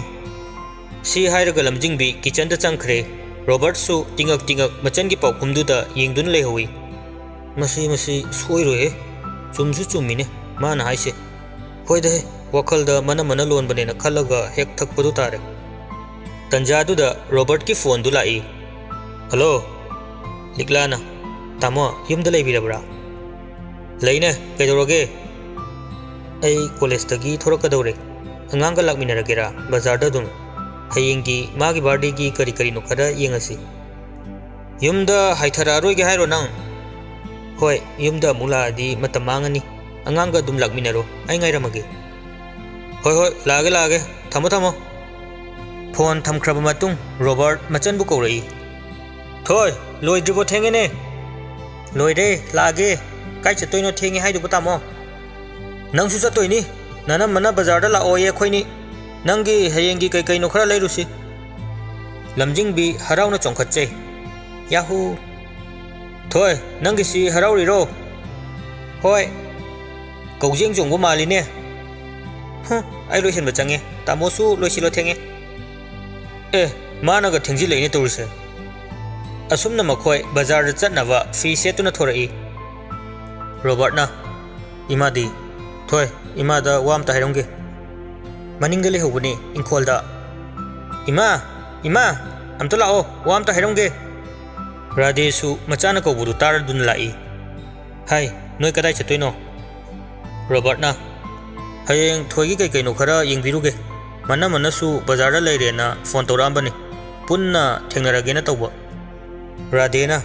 [SPEAKER 1] सी हाइरग लमजिंग भी किचन चंखरे रोबर्ट सु तिंगक तिंगक मचन की पाखुम दुदा यंगदुन ले हुई मसी मसी सोई रोए चुमसु चुमीने मान हाइसे होय दे वखल द मन मन लोन बने न खलग हेक थक पदु तारे तंजा दुदा रोबर्ट की फोन दु लाई हेलो लिकलाना तामो यम द ले बिरबरा लेने कइदरोगे ai college tagi thorakadore anganga lakminaragera bazar da dum ꯍꯌꯦꯡꯒꯤ ꯃꯥꯒꯤ ꯕꯥꯔꯗꯦꯒꯤ ꯀꯔꯤ ꯀꯔꯤꯅꯣ ꯈꯔ ꯌꯦꯡꯉꯁꯤ ꯌꯨꯝꯗ ꯍꯥꯏꯊꯔꯛꯑꯔꯣꯏꯒꯦ ꯍꯥꯏꯔꯣ ꯅꯪ ꯍꯣꯏ ꯌꯨꯝꯗ ꯑꯃꯨꯛ ꯂꯥꯛꯑꯗꯤ ꯃꯇꯝ ꯃꯥꯡꯉꯅꯤ ꯑꯉꯥꯡꯒ ꯑꯗꯨꯝ ꯂꯥꯛꯃꯤꯟꯅꯔꯣ ꯑꯩ ꯉꯥꯏꯔꯝꯃꯒꯦ ꯍꯣꯏ ꯍꯣꯏ ꯂꯥꯛꯑꯒꯦ ꯂꯥꯛꯑꯒꯦ ꯊꯝꯃꯣ ꯊꯝꯃꯣ ꯐꯣꯟ ꯊꯝꯈ꯭ꯔꯕ ꯃꯇꯨꯡ ꯔꯣꯕꯔꯠ ꯃꯆꯟꯕꯨ ꯀꯧꯔꯛꯏ ꯊꯣꯏ ꯂꯣꯏꯗ꯭ꯔꯤꯕꯣ ꯊꯦꯡꯉꯦꯅꯦ ꯂꯣꯏꯔꯦ ꯂꯥꯛꯑꯒꯦ ꯀꯥꯏ ꯆꯠꯇꯣꯏꯅꯣ ꯊꯦꯡꯉꯦ ꯍꯥꯏꯗꯨꯕꯨ ꯇꯥꯃꯣ ꯅꯪꯁꯨ ꯆꯠꯇꯣꯏꯅꯤ ꯅꯅꯝꯃꯅ ꯕꯖꯥꯔꯗ ꯂꯥꯛꯑꯣꯌꯦ ꯑꯩꯈꯣꯏꯅꯤ ನಂಗೆ ಹಯಂಗಿ ಕೈ ಕೈನೋ ಖರ ಲೈರುಸಿ ಲಮ್ಜಿಂಗ್ಬಿ ಹರಾವ್ನ ಚೊಂಖಚ್ಚೈ ಯಾಹೂ ಥೋಯ್ ನಂಗೆ ಸಿ ಹರಾವ್ರಿರೋ ಹೋಯ್ ಕೌಜಿಂಗ್ ಜೊಂಗು ಮಾಲಿನೇ ಹ್ಞೂ ಐ ಲೋಯ್ಸನ್ಬ ಚಂಗೆ ತಾಮೋಸು ಲೋಯ್ಸಿಲೋ ಥೆಂಗೆ ಏ ಮಾನಗ ಥೆಂಜಿ ಲೈನೆ ತೋರಿಸೆ ಅಸುಮ್ನ ಮಖೋಯ್ ಬಜಾರ್ದ ಚಟ್ನವ ಫಿ ಸೇತುನ ಥೋರೈ ರೋಬರ್ಟ್ನ ಇಮಾದಿ ಥೋಯ್ ಇಮಾದ ವಾಮ್ತ ಹೈರಂಗೆ ꯃꯅꯤꯡꯗ ꯂꯩꯍꯧꯕꯅꯤ ꯏꯪꯈꯣꯜꯗ ꯏꯃꯥ ꯏꯃꯥ ꯑꯝꯇ ꯂꯥꯛꯑꯣ ꯋꯥ ꯑꯝꯇ ꯍꯥꯏꯔꯝꯒꯦ ꯔꯥꯙꯦꯁꯨ ꯃꯆꯥꯅ ꯀꯧꯕꯗꯨ ꯇꯥꯔꯗꯨꯅ ꯂꯥꯛꯏ ꯍꯥꯏ ꯅꯣꯏ ꯀꯗꯥꯏ ꯆꯠꯇꯣꯏꯅꯣ ꯔꯣꯕꯔꯠꯅ ꯍꯌꯦꯡ ꯊꯣꯏꯒꯤ ꯀꯩ ꯀꯩꯅꯣ ꯈꯔ ꯌꯦꯡꯕꯤꯔꯨꯒꯦ ꯃꯅꯝꯃꯅꯁꯨ ꯕꯖꯥꯔꯗ ꯂꯩꯔꯦꯅ ꯐꯣꯟ ꯇꯧꯔꯛꯑꯝꯕꯅꯤ ꯄꯨꯟꯅ ꯊꯦꯡꯅꯔꯒꯦꯅ ꯇꯧꯕ ꯔꯥꯙꯦꯅ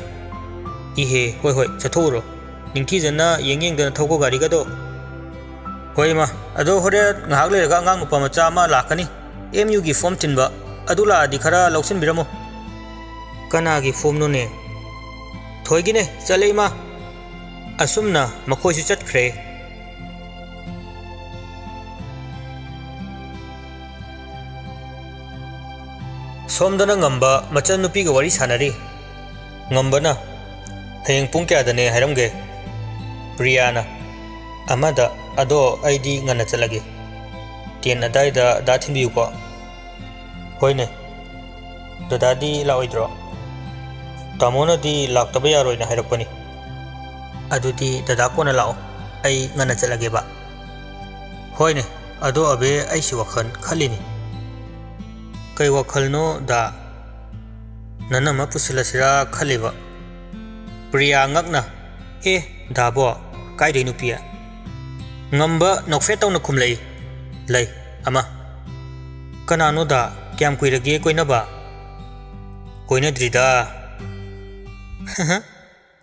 [SPEAKER 1] ꯏꯍꯦ ꯍꯣꯏ ꯍꯣꯏ ꯆꯠꯊꯣꯛꯎꯔꯣ ꯅꯤꯡꯊꯤꯖꯅ ꯌꯦꯡ ꯌꯦꯡꯗꯅ ꯊꯧꯀꯣ ꯒꯥꯔꯤꯒꯗꯣ ꯍꯣꯏ ꯏꯃꯥ ꯑꯗꯣ ꯍꯣꯔꯦꯟ ꯉꯥꯏꯍꯥꯛ ꯂꯩꯔꯒ ꯑꯉꯥꯡ ꯅꯨꯄꯥ ꯃꯆꯥ ꯑꯃ ꯂꯥꯛꯀꯅꯤ ꯑꯦꯝ ꯌꯨꯒꯤ ꯐꯣꯝ ꯊꯤꯟꯕ ꯑꯗꯨ ꯂꯥꯛꯑꯗꯤ ꯈꯔ ꯂꯧꯁꯤꯟꯕꯤꯔꯝꯃꯣ ꯀꯅꯥꯒꯤ ꯐꯣꯝꯅꯣꯅꯦ ꯊꯣꯏꯒꯤꯅꯦ ꯆꯠꯂꯦ ꯏꯃꯥ ꯑꯁꯨꯝꯅ ꯃꯈꯣꯏꯁꯨ ꯆꯠꯈ꯭ꯔꯦ ꯁꯣꯝꯗꯅ ꯉꯝꯕ ꯃꯆꯟꯅꯨꯄꯤꯒ ꯋꯥꯔꯤ ꯁꯥꯟꯅꯔꯤ ꯉꯝꯕꯅ ꯍꯌꯦꯡ ꯄꯨꯡ ꯀꯌꯥꯗꯅꯦ ꯍꯥꯏꯔꯝꯒꯦ ꯄ꯭ꯔꯤꯌꯥꯅ ꯑꯃꯗ ಅದೋ ಐದಿ ಗನ್ನ ಚಲಗೆ ಟೆನ್ ಅದಾಯ್ದ ದಾ ತಿನ್ಬಿಯುಕೋ ಹೋಯ್ನೆ ದದಾದಿ ಲಾವೈದ್ರೋ ತಮೋನದಿ ಲಾಕ್ತಬ ಯಾರೋಯ್ನ ಹೈರಪ್ಪನಿ ಅದುದಿ ದದಾ ಕೋನ ಲಾವ್ ಐ ಗನ್ನ ಚಲಗೆ ಬಾ ಹೋಯ್ನೆ ಅದೋ ಅಬೆ ಐಸಿ ವಖನ್ ಖಲಿನಿ ಕೈ ವಖಲ್ನೋ ದಾ ನನ್ನ ಮ ಪುಸಿಲಸಿರ ಖಲಿಬ Priya ngakna e dabo kai dei nupia ngamba nokfe tau na khumlei lei ama kana no da kyam kui rage koi na ba koi na drida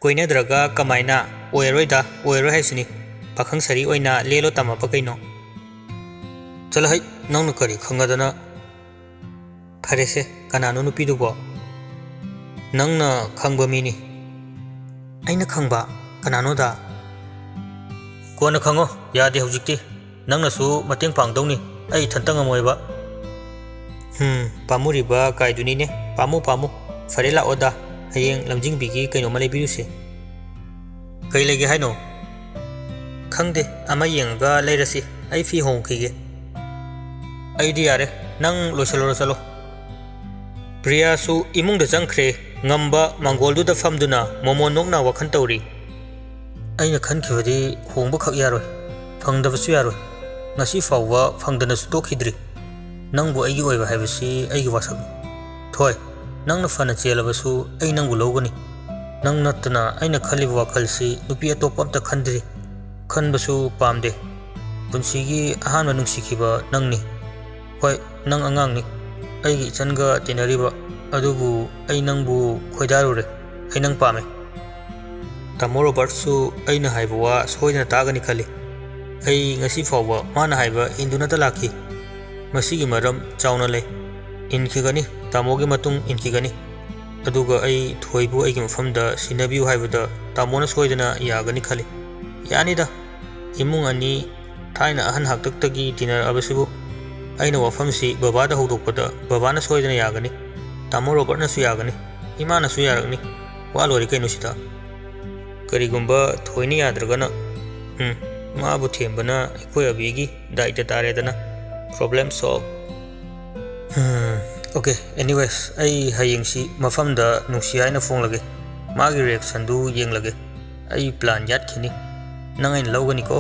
[SPEAKER 1] koi na draga kamai na oiroi da oiroi hai suni pakhang sari oi na lelo tama pa kai no chala hai nang na kari khanga da na phare se kana no nu pi du bo nang na khang ba mi ni ai na khang ba kana no da ꯀꯣꯟꯅ ꯈꯪꯉꯣ ꯌꯥꯗꯦ ꯍꯧꯖꯤꯛꯇꯤ ꯅꯪꯅꯁꯨ ꯃꯇꯦꯡ ꯄꯥꯡꯗꯧꯅꯤ ꯑꯩ ꯏꯊꯟꯇ ꯉꯝꯃꯣꯏꯕ ꯍꯨꯝ ꯄꯥꯝꯃꯨꯔꯤꯕ ꯀꯥꯏꯗꯨꯅꯤꯅꯦ ꯄꯥꯝꯃꯨ ꯄꯥꯝꯃꯨ ꯐꯔꯦ ꯂꯥꯛꯑꯣꯗ ꯍꯌꯦꯡ ꯂꯝꯖꯤꯡꯕꯤꯒꯤ ꯀꯩꯅꯣꯝꯃ ꯂꯩꯕꯤꯔꯨꯁꯦ ꯀꯩ ꯂꯩꯒꯦ ꯍꯥꯏꯅꯣ ꯈꯪꯗꯦ ꯑꯃ ꯌꯦꯡꯉꯒ ꯂꯩꯔꯁꯤ ꯑꯩ ꯐꯤ ꯍꯣꯡꯈꯤꯒꯦ ꯑꯩꯗꯤ ꯌꯥꯔꯦ ꯅꯪ ꯂꯣꯏꯁꯤꯜꯂꯨꯔ ꯆꯠꯂꯣ ꯄ꯭ꯔꯤꯌꯥꯁꯨ ꯏꯃꯨꯡꯗ ꯆꯪꯈ꯭ꯔꯦ ꯉꯝꯕ ꯃꯥꯡꯒꯣꯜꯗꯨꯗ ꯐꯝꯗꯨꯅ ꯃꯣꯃꯣꯟ ꯅꯣꯛꯅ ꯋꯥꯈꯜ ꯇꯧꯔꯤ ꯑꯩꯅ ꯈꯟꯈꯤꯕꯗꯤ ꯍꯣꯡꯕꯈꯛ ꯌꯥꯔꯣꯏ ꯐꯪꯗꯕꯁꯨ ꯌꯥꯔꯣꯏ ꯉꯁꯤ ꯐꯥꯎꯕ ꯐꯪꯗꯅꯁꯨ ꯇꯣꯛꯈꯤꯗ꯭ꯔꯤ ꯅꯪꯕꯨ ꯑꯩꯒꯤ ꯑꯣꯏꯕ ꯍꯥꯏꯕꯁꯤ ꯑꯩꯒꯤ ꯋꯥꯁꯛꯅꯤ ꯊꯣꯏ ꯅꯪꯅ ꯐꯅ ꯆꯦꯜꯂꯕꯁꯨ ꯑꯩ ꯅꯪꯕꯨ ꯂꯧꯒꯅꯤ ꯅꯪ ꯅꯠꯇꯅ ꯑꯩꯅ ꯈꯜꯂꯤꯕ ꯋꯥꯈꯜꯁꯤ ꯅꯨꯄꯤ ꯑꯇꯣꯞꯄ ꯑꯝꯇ ꯈꯟꯗ꯭ꯔꯤ ꯈꯟꯕꯁꯨ ꯄꯥꯝꯗꯦ ꯄꯨꯟꯁꯤꯒꯤ ꯑꯍꯥꯟꯕ ꯅꯨꯡꯁꯤꯈꯤꯕ ꯅꯪꯅꯤ ꯍꯣꯏ ꯅꯪ ꯑꯉꯥꯡꯅꯤ ꯑꯩꯒꯤ ꯏꯆꯟꯒ ꯇꯤꯟꯅꯔꯤꯕ ꯑꯗꯨꯕꯨ ꯑꯩ ꯅꯪꯕꯨ ꯈꯣꯏꯗꯥꯔꯨꯔꯦ ꯑꯩ ꯅꯪ ꯄꯥꯝꯃꯦ ꯇꯥꯃꯣ ꯔꯣꯕꯔꯠꯁꯨ ꯑꯩꯅ ꯍꯥꯏꯕ ꯋꯥ ꯁꯣꯏꯗꯅ ꯇꯥꯒꯅꯤ ꯈꯜꯂꯤ ꯑꯩ ꯉꯁꯤ ꯐꯥꯎꯕ ꯃꯥꯅ ꯍꯥꯏꯕ ꯏꯟꯗꯨꯅꯇ ꯂꯥꯛꯈꯤ ꯃꯁꯤꯒꯤ ꯃꯔꯝ ꯆꯥꯎꯅ ꯂꯩ ꯏꯟꯈꯤꯒꯅꯤ ꯇꯥꯃꯣꯒꯤ ꯃꯇꯨꯡ ꯏꯟꯈꯤꯒꯅꯤ ꯑꯗꯨꯒ ꯑꯩ ꯊꯣꯏꯕꯨ ꯑꯩꯒꯤ ꯃꯐꯝꯗ ꯁꯤꯟꯅꯕꯤꯌꯨ ꯍꯥꯏꯕꯗ ꯇꯥꯃꯣꯅ ꯁꯣꯏꯗꯅ ꯌꯥꯒꯅꯤ ꯈꯜꯂꯤ ꯌꯥꯅꯤꯗ ꯏꯃꯨꯡ ꯑꯅꯤ ꯊꯥꯏꯅ ꯑꯍꯟ ꯍꯥꯛꯇꯛꯇꯒꯤ ꯇꯤꯟꯅꯔꯛꯑꯕꯁꯤꯕꯨ ꯑꯩꯅ ꯋꯥꯐꯝꯁꯤ ꯕꯕꯥꯗ ꯍꯧꯗꯣꯛꯄꯗ ꯕꯕꯥꯅ ꯁꯣꯏꯗꯅ ꯌꯥꯒꯅꯤ ꯇꯥꯃꯣ ꯔꯣꯕꯔꯠꯅꯁꯨ ꯌꯥꯒꯅꯤ ꯏꯃꯥꯅꯁꯨ ꯌꯥꯔꯛꯅꯤ ꯋꯥ ꯂꯣꯏꯔꯦ ꯀꯩꯅꯣ ꯁꯤꯗ kari gumba thoi ni yadra gana hmm ma bu thiem bana iku ya bigi dai ta tare dana problem solve hmm oke okay, anyways ai hayeng si mafam da nusi ai na phong lage ma gi reaction du yeng lage ai plan yat khini nangain ai lau gani ko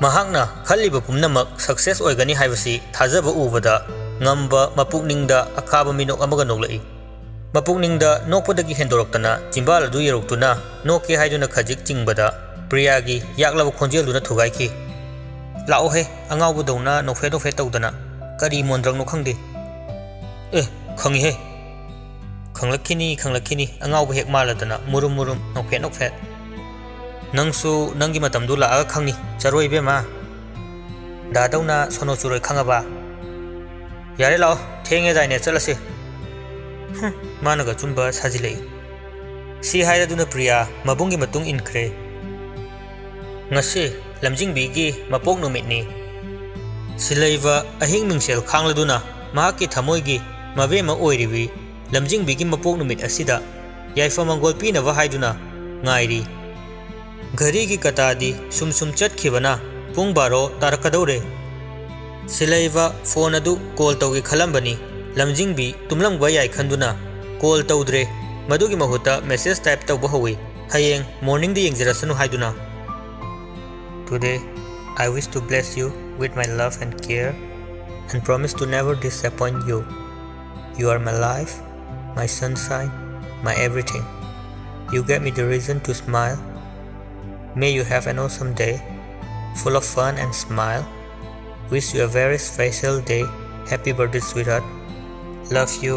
[SPEAKER 1] mahang na khali ba pumna mak success oi gani haibasi thaja ba u bada ngam ba mapuk ning da akha ba minok amaga nok lai ꯃꯄꯨꯛꯅꯤꯡꯗ ꯅꯣꯛꯄꯗꯒꯤ ꯍꯦꯟꯗꯣꯔꯛꯇꯅ ꯆꯤꯝꯕꯥꯜ ꯑꯗꯨ ꯌꯧꯔꯛꯇꯨꯅ ꯅꯣꯛꯀꯦ ꯍꯥꯏꯗꯨꯅ ꯈꯖꯤꯛ ꯆꯤꯡꯕꯗ ꯄ꯭ꯔꯤꯌꯥꯒꯤ ꯌꯥꯛꯂꯕ ꯈꯣꯟꯖꯦꯜꯗꯨꯅ ꯊꯨꯒꯥꯏꯈꯤ ꯂꯥꯛꯑꯣꯍꯦ ꯑꯉꯥꯎꯕꯗꯧꯅ ꯅꯣꯛꯐꯦꯠ ꯅꯣꯛꯐꯦꯠ ꯇꯧꯗꯅ ꯀꯔꯤ ꯃꯣꯟꯗ꯭ꯔꯪꯅꯣ ꯈꯪꯗꯦ ꯑꯦ ꯈꯪꯉꯤꯍꯦ ꯈꯪꯂꯛꯈꯤꯅꯤ ꯈꯪꯂꯛꯈꯤꯅꯤ ꯑꯉꯥꯎꯕ ꯍꯦꯛ ꯃꯥꯜꯂꯗꯅ ꯃꯨꯔꯨꯝ ꯃꯨꯔꯨꯝ ꯅꯣꯛꯐꯦꯠ ꯅꯣꯛꯐꯦꯠ ꯅꯪꯁꯨ ꯅꯪꯒꯤ ꯃꯇꯝꯗꯨ ꯂꯥꯛꯑꯒ ꯈꯪꯅꯤ ꯆꯔꯣꯏ ꯏꯕꯦꯝꯃ ꯗꯥꯗꯧꯅ ꯁꯣꯅꯣ ꯆꯨꯔꯣꯏ ꯈꯪꯉꯕ ꯌꯥꯔꯦ ꯂꯥꯛꯑꯣ ꯊꯦꯡꯉꯦꯗꯥꯏꯅꯦ ꯆꯠꯂꯁꯤ मानग चुब साजिल प्रिया मबों की मतुंग इनख्रे लमजिंगी मपोक नुमितने सिलव अहिंग मिंगसेल खादना थमो की मवे मेरी लमजिंग भी की मपोक नुमित याफ मंगोल पीनबरी घड़ी की कटा सुम सुम चतना पुंग बारो तारकदौरे सिलव फ़ोन अल तौ खलबनी ꯂꯝꯖꯤꯡꯕꯤ ꯇꯨꯝꯂꯝꯕ ꯌꯥꯏ ꯈꯟꯗꯨꯅ ꯀꯣꯜ ꯇꯧꯗ꯭ꯔꯦ ꯃꯗꯨꯒꯤ ꯃꯍꯨꯠꯇ ꯃꯦꯁꯦꯖ ꯇꯥꯏꯞ ꯇꯧꯕ ꯍꯧꯏ ꯍꯌꯦꯡ ꯃꯣꯔꯅꯤꯡꯗ ꯌꯦꯡꯖꯔꯁꯅꯨ ꯍꯥꯏꯗꯨꯅ ꯇꯨꯗꯦ I wish to bless you with my love and care and promise to never disappoint you. You are my life, my sunshine, my everything. You gave me the reason to smile. May you have an awesome day, full of fun and smile. Wish you a very special day. Happy birthday, sweetheart. Love you.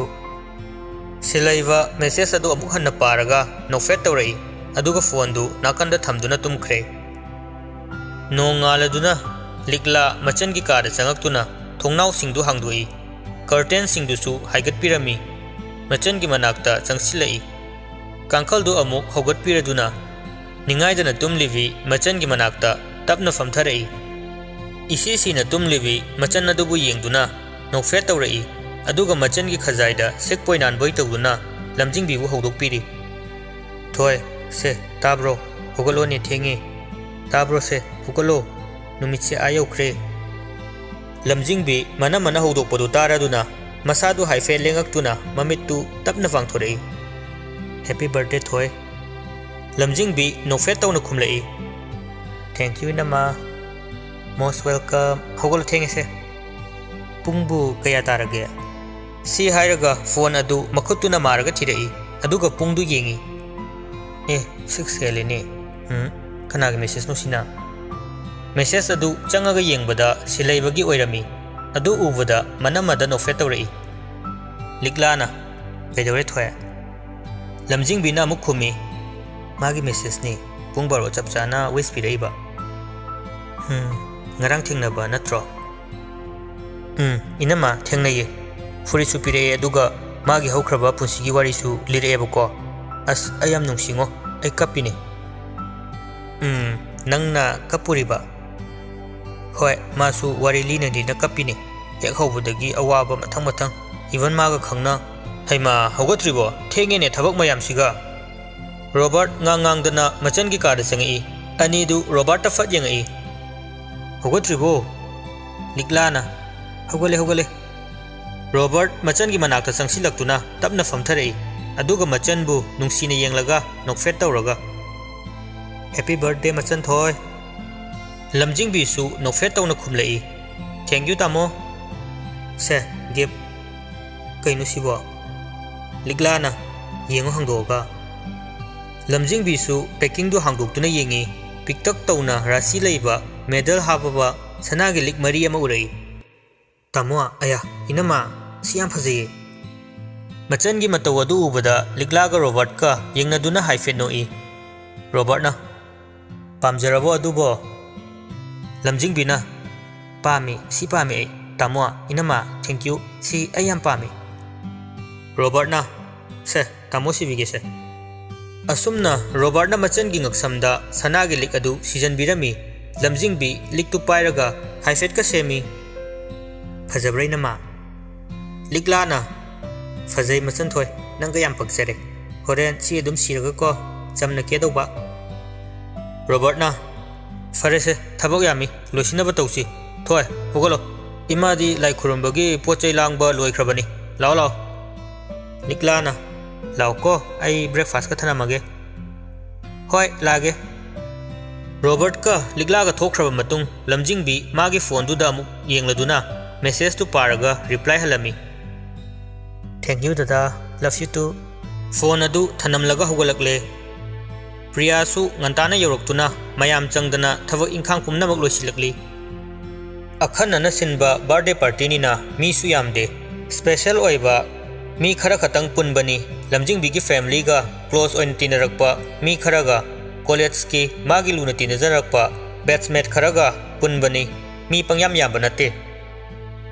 [SPEAKER 1] सिलैबा message अदु अमुक हन्ना पारगा नोफेट तौरई अदुगा phone दु नाकंदा थमदुना तुमख्रे नोंगालदुना लिकला मचन की car चंगक्तुना थोंनाव सिंदु हांगदुई curtain सिंदुसु हाइगतपिरमी मचन की मनाक्ता चंगसिलई कांखलदु अमुक हौगतपिरदुना निंगाइदना तुमलिबी मचन तपना फमथरई इसी सीना अग मचन की खजाई सिख पोई नाबई तबना लमजिंग हौदपीरी थोय से ताब्रो हूगलो नि थेंगे ताब्रो से हूगलो नुमसे आयोख्रे लमजिंग मन मन हौदपद तारदना मसाद हाइफे लेंगतुना ममीतु तब फांथोर हैप्पी बर्थडे थोय लमजिंग नोफे तौ तो खुमल थैंक यू नमा मोस्ट वेलकम हूगलो थेंगे से पुबू कया Targe si hairaga phone adu makhutuna maraga thirei aduga pungdu yengi eh 6 helene hm kanagi message no sina message ꯑꯗꯨ ꯆꯪꯉꯒ ꯌꯦꯡꯕꯗ ꯁꯤꯂꯩꯕꯒꯤ ꯑꯣꯏꯔꯝꯃꯤ ꯑꯗꯨ ꯎꯕꯗ ꯃꯅꯝꯃꯗ ꯅꯣꯛꯐꯦꯠ ꯇꯧꯔꯛꯏ ꯂꯤꯛꯂꯥꯅ ꯀꯩꯗꯧꯔꯦ ꯊꯣꯏ ꯂꯝꯖꯤꯡꯕꯤꯅ ꯑꯃꯨꯛ ꯈꯨꯝꯃꯤ ꯃꯥꯒꯤ ꯃꯦꯁꯦꯖꯅꯤ ꯄꯨꯡ ꯕꯥꯔꯣ ꯆꯞ ꯆꯥꯅ ꯋꯤꯁ ꯄꯤꯔꯛꯏꯕ ꯎꯝ ꯉꯔꯥꯡ ꯊꯦꯡꯅꯕ ꯅꯠꯇ꯭ꯔꯣ ꯎꯝ ꯏꯅꯝꯃ ꯊꯦꯡꯅꯩꯌꯦ ꯐꯨꯔꯤꯠꯁꯨ ꯄꯤꯔꯛꯑꯦ ꯑꯗꯨꯒ ꯃꯥꯒꯤ ꯍꯧꯈ꯭ꯔꯕ ꯄꯨꯟꯁꯤꯒꯤ ꯋꯥꯔꯤꯁꯨ ꯂꯤꯔꯛꯑꯦꯕꯀꯣ ꯑꯁ ꯑꯩ ꯌꯥꯝ ꯅꯨꯡꯁꯤꯉꯣ ꯑꯩ ꯀꯞꯄꯤꯅꯦ ꯎꯝ ꯅꯪꯅ ꯀꯞꯄꯨꯔꯤꯕ ꯍꯣꯏ ꯃꯥꯁꯨ ꯋꯥꯔꯤ ꯂꯤꯅ ꯂꯤꯅ ꯀꯞꯄꯤꯅꯤ ꯍꯦꯛ ꯍꯧꯕꯗꯒꯤ ꯑꯋꯥꯕ ꯃꯊꯪ ꯃꯊꯪ ꯏꯚꯟ ꯃꯥꯒ ꯈꯪꯅ ꯍꯩꯃꯥ ꯍꯧꯒꯠꯇ꯭ꯔꯤꯕꯣ ꯊꯦꯡꯉꯦꯅꯦ ꯊꯕꯛ ꯃꯌꯥꯝꯁꯤꯒ ꯔꯣꯕꯥꯔꯠ ꯉꯥꯡ ꯉꯥꯡꯗꯅ ꯃꯆꯟꯒꯤ ꯀꯥꯗ ꯆꯪꯉꯛꯏ ꯑꯅꯤꯗꯨ ꯔꯣꯕꯥꯔꯠꯇ ꯐꯠ ꯌꯦꯡꯉꯛꯏ ꯍꯧꯒꯠꯇ꯭ꯔꯤꯕꯣ ꯂꯤꯛꯂꯥꯅ ꯍꯧꯒꯠꯂꯦ ꯍꯧꯒꯠꯂꯦ रोबर्ट मचन की मना संगना तब फमथर मचनबूंग नोफे तौर हैप्पी बर्थडे मचन थोय लमजिंग भी नोफे तौर खुमल थैंक यू तामो से गिफ कई लिग्लाो लमजिंग भी पेकिंग हादोतना पिकट तौना राशि लेब मेडल हाब सना मरी उ ꯇꯥꯃꯣ ꯑꯌꯥ ꯏꯅꯝꯃ ꯁꯤ ꯌꯥꯝ ꯐꯖꯩꯌꯦ ꯃꯆꯟꯒꯤ ꯃꯇꯧ ꯑꯗꯨ ꯎꯕꯗ ꯂꯤꯛꯂꯥꯒ ꯔꯣꯕꯔꯠꯀ ꯌꯦꯡꯅꯗꯨꯅ ꯍꯥꯏꯐꯦꯠ ꯅꯣꯛꯏ ꯔꯣꯕꯔꯠꯅ ꯄꯥꯝꯖꯔꯕꯣ ꯑꯗꯨꯕꯣ ꯂꯝꯖꯤꯡꯕꯤꯅ ꯄꯥꯝꯃꯤ ꯁꯤ ꯄꯥꯝꯃꯤ ꯑꯩ ꯇꯥꯃꯣ ꯏꯅꯝꯃ ꯊꯦꯡꯀ꯭ꯌꯨ ꯁꯤ ꯑꯩ ꯌꯥꯝ ꯄꯥꯝꯃꯤ ꯔꯣꯕꯔꯠꯅ ꯁꯦ ꯇꯥꯃꯣ ꯁꯤꯕꯤꯒꯦꯁꯦ ꯑꯁꯨꯝꯅ ꯔꯣꯕꯔꯠꯅ ꯃꯆꯟꯒꯤ ꯉꯛꯁꯝꯗ ꯁꯅꯥꯒꯤ ꯂꯤꯛ ꯑꯗꯨ ꯁꯤꯖꯟꯕꯤꯔꯝꯃꯤ ꯂꯝꯖꯤꯡꯕꯤ ꯂꯤꯛꯇꯨ ꯄꯥꯏꯔꯒ ꯍꯥꯏꯐꯦꯠꯀ ꯁꯦꯝꯃꯤ lik adu season birami lamjing bi lik tu pairaga haifet ka semi phajabrai na ma likla na phajai machon thoi nang ga yam paksare horen si adum siraga ko chamna ke do ba robert na fare se thabok yami loisina ba tausi thoi hogolo imadi message तो पाग reply हलमी thank you दादा love you too phone अदु थनमलग हौगल्ले प्रियासुता यौरतना ma'am Chandana थब इंखा पुनम लोसीलगली अखन सिंब बर्थडे पार्टी निनादे स्पेशल मी खर खत पुनबनी की फैमलीग क्लोज मी खरग कॉलेज की मागी लुन तीन जरप बेट्समेट खरग पुनबनी मी पंग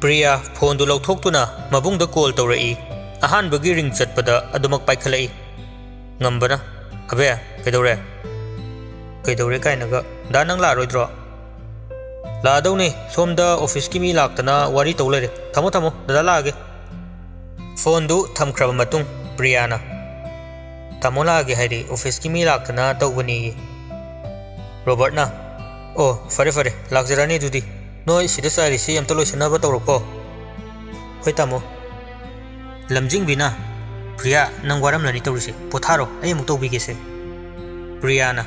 [SPEAKER 1] haibudagi mayam ikoi koina ke kakpadu saruk yarami adu loiraga amuk acha athak singdu chaminarami pumnamak loiraduna mayumda hanakre priyadi lehori robert na priya noi da laktradi kaidore priya na khangdi tamo ngasai ai thilam bani adadi ne ma lakani hai hobane ba ai ꯅꯣꯏ ꯁꯤꯗ ꯆꯥꯏꯔꯤꯁꯤ ꯑꯝꯇ ꯂꯣꯏꯁꯤꯟꯅꯕ ꯇꯧꯔꯛꯄꯣ ꯍꯣꯏ ꯇꯥꯃꯣ ꯂꯝꯖꯤꯡꯕꯤꯅ ꯄ꯭ꯔꯤꯌꯥ ꯅꯪ ꯋꯥꯔꯝꯂꯅꯤ ꯇꯧꯔꯤꯁꯦ ꯄꯣꯊꯥꯔꯣ ꯑꯩ ꯑꯃꯨꯛ ꯇꯧꯕꯤꯒꯦꯁꯦ ꯄ꯭ꯔꯤꯌꯥꯅ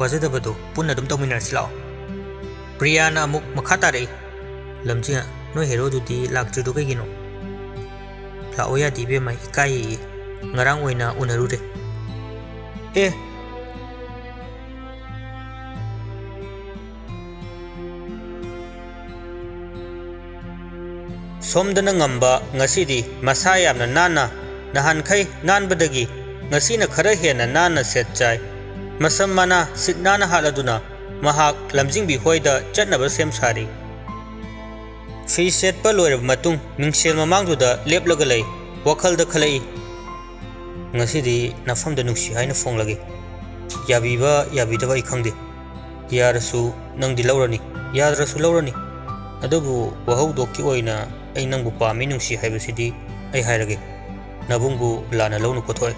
[SPEAKER 1] ꯋꯥꯖꯗꯕꯗꯨ ꯄꯨꯟꯅ ꯑꯗꯨꯝ ꯇꯧꯃꯤꯟꯅꯔꯁꯤ ꯂꯥꯛꯑꯣ ꯄ꯭ꯔꯤꯌꯥꯅ ꯑꯃꯨꯛ ꯃꯈꯥ ꯇꯥꯔꯛꯏ ꯂꯝꯖꯤꯡꯅ ꯅꯣꯏ ꯍꯦꯔꯣꯗꯨꯗꯤ ꯂꯥꯛꯇ꯭ꯔꯤꯗꯨ ꯀꯩꯒꯤꯅꯣ ꯂꯥꯛꯑꯣ ꯌꯥꯗꯦ ꯏꯕꯦꯝꯃ ꯏꯀꯥꯏꯌꯦ ꯉꯔꯥꯡ ꯑꯣꯏꯅ ꯎꯅꯔꯨꯔꯦ ꯑꯦ la age hairi office ki mi laktana tawbani robert na oh fare fare lakjarani dudi noi sida sari si amta loisana ba tawrok po hoi tamo lamjing bina priya nang waram lani tawrisi potharo ai mu tawbi ge नंबू पाई नुसी है नबू ला पोथो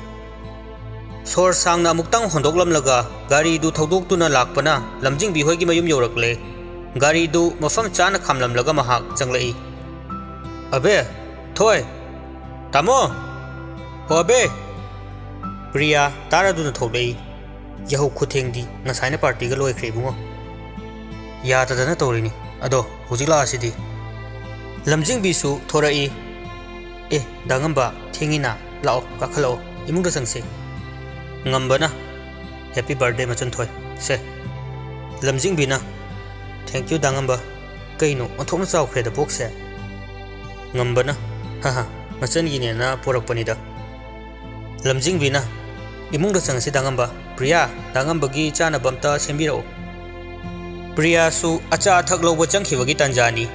[SPEAKER 1] सोर सामना अमुत गारी थोदना लापना लमजिंग भी mu your गारी मौम चा खामलग चल अबे थोय तामो हो अबे प्रिया तार थोद यहू खुथेंसाइन पार्टी लोख्रेबू याद तौरनी लासी lamjing bi su thora i. Eh, e dangam ba thingi na lao, ka khalo, imung da sang se ngam ba na. Happy birthday machun thoi. Se. Lamjing bi na. Thank you dangam ba. Kai no on thok na chaw khre da bok se. Ngam ba na. Ha ha. Machun gi ne na porak pani da. Lamjing bi na. Imung da sang se dangam ba. Priya dangam ba gi cha na bam ta sem bi ro. Priya su, acha thak lo go chang khi ba gi tan ja ni.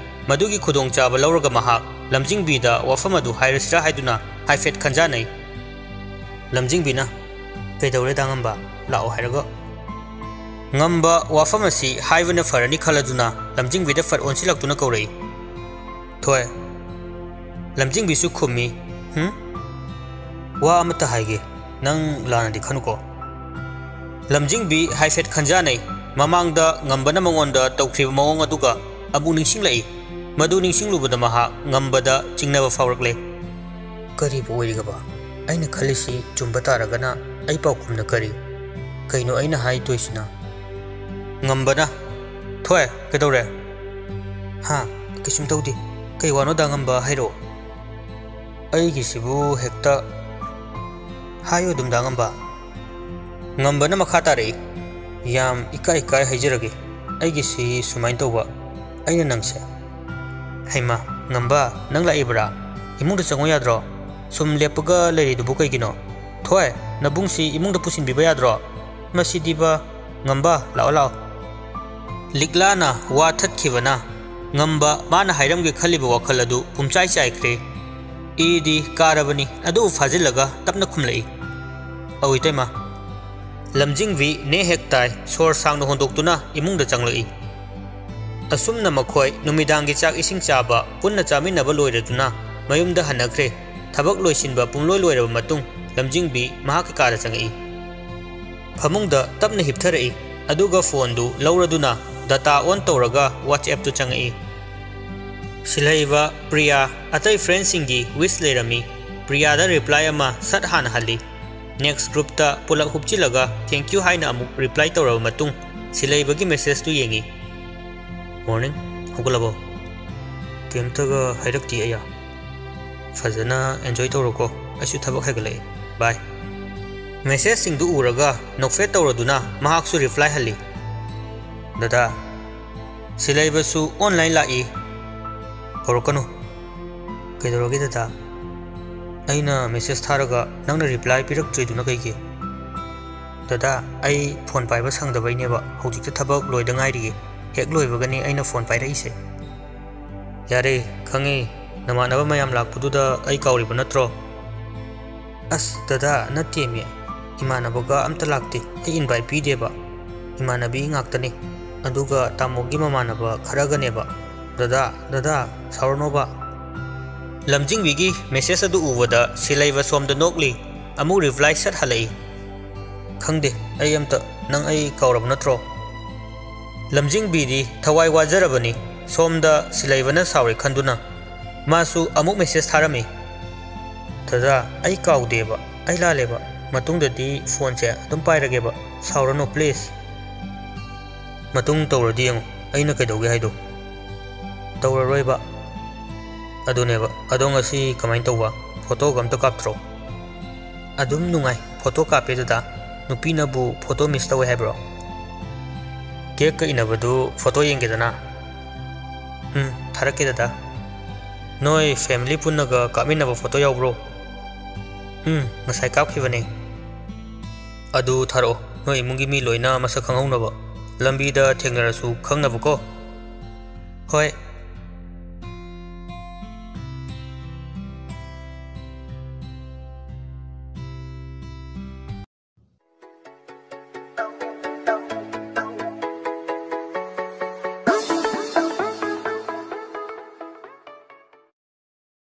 [SPEAKER 1] mahak lamjing bi da wafam adu hairasra haiduna haifet khanjanai lamjing bina ꯀꯩꯗꯧꯔꯦ ꯗꯥꯡꯉꯝꯕ ꯂꯥꯛꯑꯣ ꯍꯥꯏꯔꯒ ngamba wafam asi haibana farani khaladuna lamjing bida far onsilak tuna kawrei thoi lamjing bisu khumi hm wa amata haige nang lana di khanuko lamjing bi haifet khanja nei mamang da ngambana mangonda tawkhri mawong aduga abu ningsing madu ning sing lu budama ha ngam bada cing na bafa wakle kari bu wari gaba aina kali si chum bata raga na ai pa kum na kari kai nu ai na hai tu isna ngam bana tuai ka dore ha ka shum tau di kai wano da ngam ba hai ro ai gi si bu hekta hai o dum da ngam ba ngam bana ma yam ikai kai hai jirage ai gi si sumai tau ba nang nabungsi imung da pusin biba yadro masi diba ngamba lao lao liglana wa that khibana ngamba mana hairam ge khaliba wakhal adu pumchai chai khre idi karabani adu fajilaga tapna khumlei awi tema lamjing vi ne hektai sor sang no hondok tuna imung da changlei असमनमखोदी चा इसी चाब पुन चाब लोरदना मयूद हनख्रे थबक lobe पुलोई भी का चंगी फमु तब हिपथर phone लौरदना दता ओन तौर व्हाट्सएप चंगी सिल्व प्रिया अत फ्रेंड विस लेरमी प्रियाद रिप्लाई सत् हाँ हली नेक्स ग्रुप्त पुल हूपचिलग थैंक यू है रिप्लाई तौर सिल्ब की मेसेज तो येगी morning hugulabo ꯀꯩꯝꯇꯒ ꯍꯥꯏꯔꯛꯇꯦ ꯑꯩꯌꯥ ꯐꯖꯅ ꯑꯦꯟꯖꯣꯏ ꯇꯧꯔꯣꯀꯣ ꯑꯩꯁꯨ ꯊꯕꯛ ꯍꯥꯏꯒꯠꯂꯛꯑꯦ ꯕꯥꯏ ꯃꯦꯁꯦꯖꯁꯤꯡꯗꯨ ꯎꯔꯒ ꯅꯣꯛꯐꯦꯠ ꯇꯧꯔꯗꯨꯅ ꯃꯍꯥꯛꯁꯨ ꯔꯤꯄ꯭ꯂꯥꯏ ꯍꯜꯂꯤ ꯗꯗꯥ ꯁꯤ ꯂꯩꯕꯁꯨ ꯑꯣꯟꯂꯥꯏꯟ ꯂꯥꯛꯏ ꯀꯧꯔꯛꯀꯅꯨ ꯀꯩꯗꯧꯔꯒꯦ ꯗꯗꯥ ꯑꯩꯅ ꯃꯦꯁꯦꯖ ꯊꯥꯔꯒ ꯅꯪꯅ ꯔꯤꯄ꯭ꯂꯥꯏ ꯄꯤꯔꯛꯇ꯭ꯔꯤꯗꯨꯅ ꯀꯩꯒꯤ ꯗꯗꯥ ꯑꯩ ꯐꯣꯟ ꯄꯥꯏꯕ ꯁꯪꯗꯕꯩꯅꯦꯕ ꯍꯧꯖꯤꯛꯇ ꯊꯕꯛ ꯂꯣꯏꯗ ꯉꯥꯏꯔꯤꯌꯦ ꯍꯦꯛ ꯂꯣꯏꯕꯒꯅꯤ ꯑꯩꯅ ꯐꯣꯟ ꯄꯥꯏꯔꯛꯏꯁꯦ ꯌꯥꯔꯦ ꯈꯪꯉꯤ ꯅꯃꯥꯟꯅꯕ ꯃꯌꯥꯝ ꯂꯥꯛꯄꯗꯨꯗ ꯑꯩ ꯀꯥꯎꯔꯤꯕ ꯅꯠꯇ꯭ꯔꯣ ꯑꯁ ꯗꯗꯥ ꯅꯠꯇꯦꯃꯤ ꯏꯃꯥꯟꯅꯕꯒ ꯑꯝꯇ ꯂꯥꯛꯇꯦ ꯑꯩ ꯏꯟꯚꯥꯏꯠ ꯄꯤꯗꯦꯕ ꯏꯃꯥꯟꯅꯕꯤ ꯉꯥꯛꯇꯅꯤ ꯑꯗꯨꯒ ꯇꯥꯃꯣꯒꯤ ꯃꯃꯥꯟꯅꯕ ꯈꯔꯒꯅꯦꯕ ꯗꯗꯥ ꯗꯗꯥ ꯁꯥꯎꯔꯅꯣꯕ ꯂꯝꯖꯤꯡꯕꯤꯒꯤ ꯃꯦꯁꯦꯖ ꯑꯗꯨ ꯎꯕꯗ ꯁꯤꯂꯩꯕ ꯁꯣꯝꯗ ꯅꯣꯛꯂꯤ ꯑꯃꯨꯛ ꯔꯤꯄ꯭ꯂꯥꯏ ꯁꯠ ꯍꯜꯂꯛꯏ ꯈꯪꯗꯦ ꯑꯩ ꯑꯝꯇ ꯅꯪ ꯑꯩ ꯀꯥꯎꯔꯕ ꯅꯠꯇ꯭ꯔꯣ ꯂꯝꯖꯤꯡꯕꯤꯗꯤ ꯊꯋꯥꯏ ꯋꯥꯖꯔꯕꯅꯤ ꯁꯣꯝꯗ ꯁꯤꯂꯩꯕꯅ ꯁꯥꯎꯔꯦ ꯈꯟꯗꯨꯅ ꯃꯥꯁꯨ ꯑꯃꯨꯛ ꯃꯦꯁꯦꯖ ꯊꯥꯔꯝꯃꯤ ꯗꯗꯥ ꯑꯩ ꯀꯥꯎꯗꯦꯕ ꯑꯩ ꯂꯥꯜꯂꯦꯕ ꯃꯇꯨꯡꯗꯗꯤ ꯐꯣꯟꯁꯦ ꯑꯗꯨꯝ ꯄꯥꯏꯔꯒꯦꯕ ꯁꯥꯎꯔꯅꯨ ꯄ꯭ꯂꯤꯖ ꯃꯇꯨꯡ ꯇꯧꯔꯗꯤ ꯌꯦꯡꯉꯨ ꯑꯩꯅ ꯀꯩꯗꯧꯒꯦ ꯍꯥꯏꯗꯣ ꯇꯧꯔꯔꯣꯏꯕ ꯑꯗꯨꯅꯦꯕ ꯑꯗꯣ ꯉꯁꯤ ꯀꯃꯥꯏꯅ ꯇꯧꯕ ꯐꯣꯇꯣꯒ ꯑꯝꯇ ꯀꯥꯞꯇ꯭ꯔꯣ ꯑꯗꯨꯝ ꯅꯨꯡꯉꯥꯏ ꯐꯣꯇꯣ ꯀꯥꯞꯄꯦ ꯗꯗꯥ ꯅꯨꯄꯤꯅꯕꯨ ꯐꯣꯇꯣ ꯃꯤꯁ ꯇꯧꯋꯦ ꯍꯥꯏꯕ꯭ꯔꯣ ಕೇಕ್ ಇನ್ನಬದು ಫೋಟೋ ಯಂಗೆದನ ಹ್ಞೂ ಥರಕ್ಕೆ ದದ ನೋಯ್ ಫ್ಯಾಮಿಲಿ ಪುನ್ನಗ ಕಾಮಿನಬ ಫೋಟೋ ಯಾವ್ಬ್ರೋ ಹ್ಞೂ ಮಸಾಯ್ ಕಾಪ್ಕಿವನೆ ಅದು ಥರೋ ನೋಯ್ ಇಮುಂಗಿ ಮಿ ಲೋಯ್ನ ಮಸ ಖಂಗೌನಬ ಲಂಬಿದ ಥೆಂಗರಸು ಖಂಗನಬಕೋ ಹೋಯ್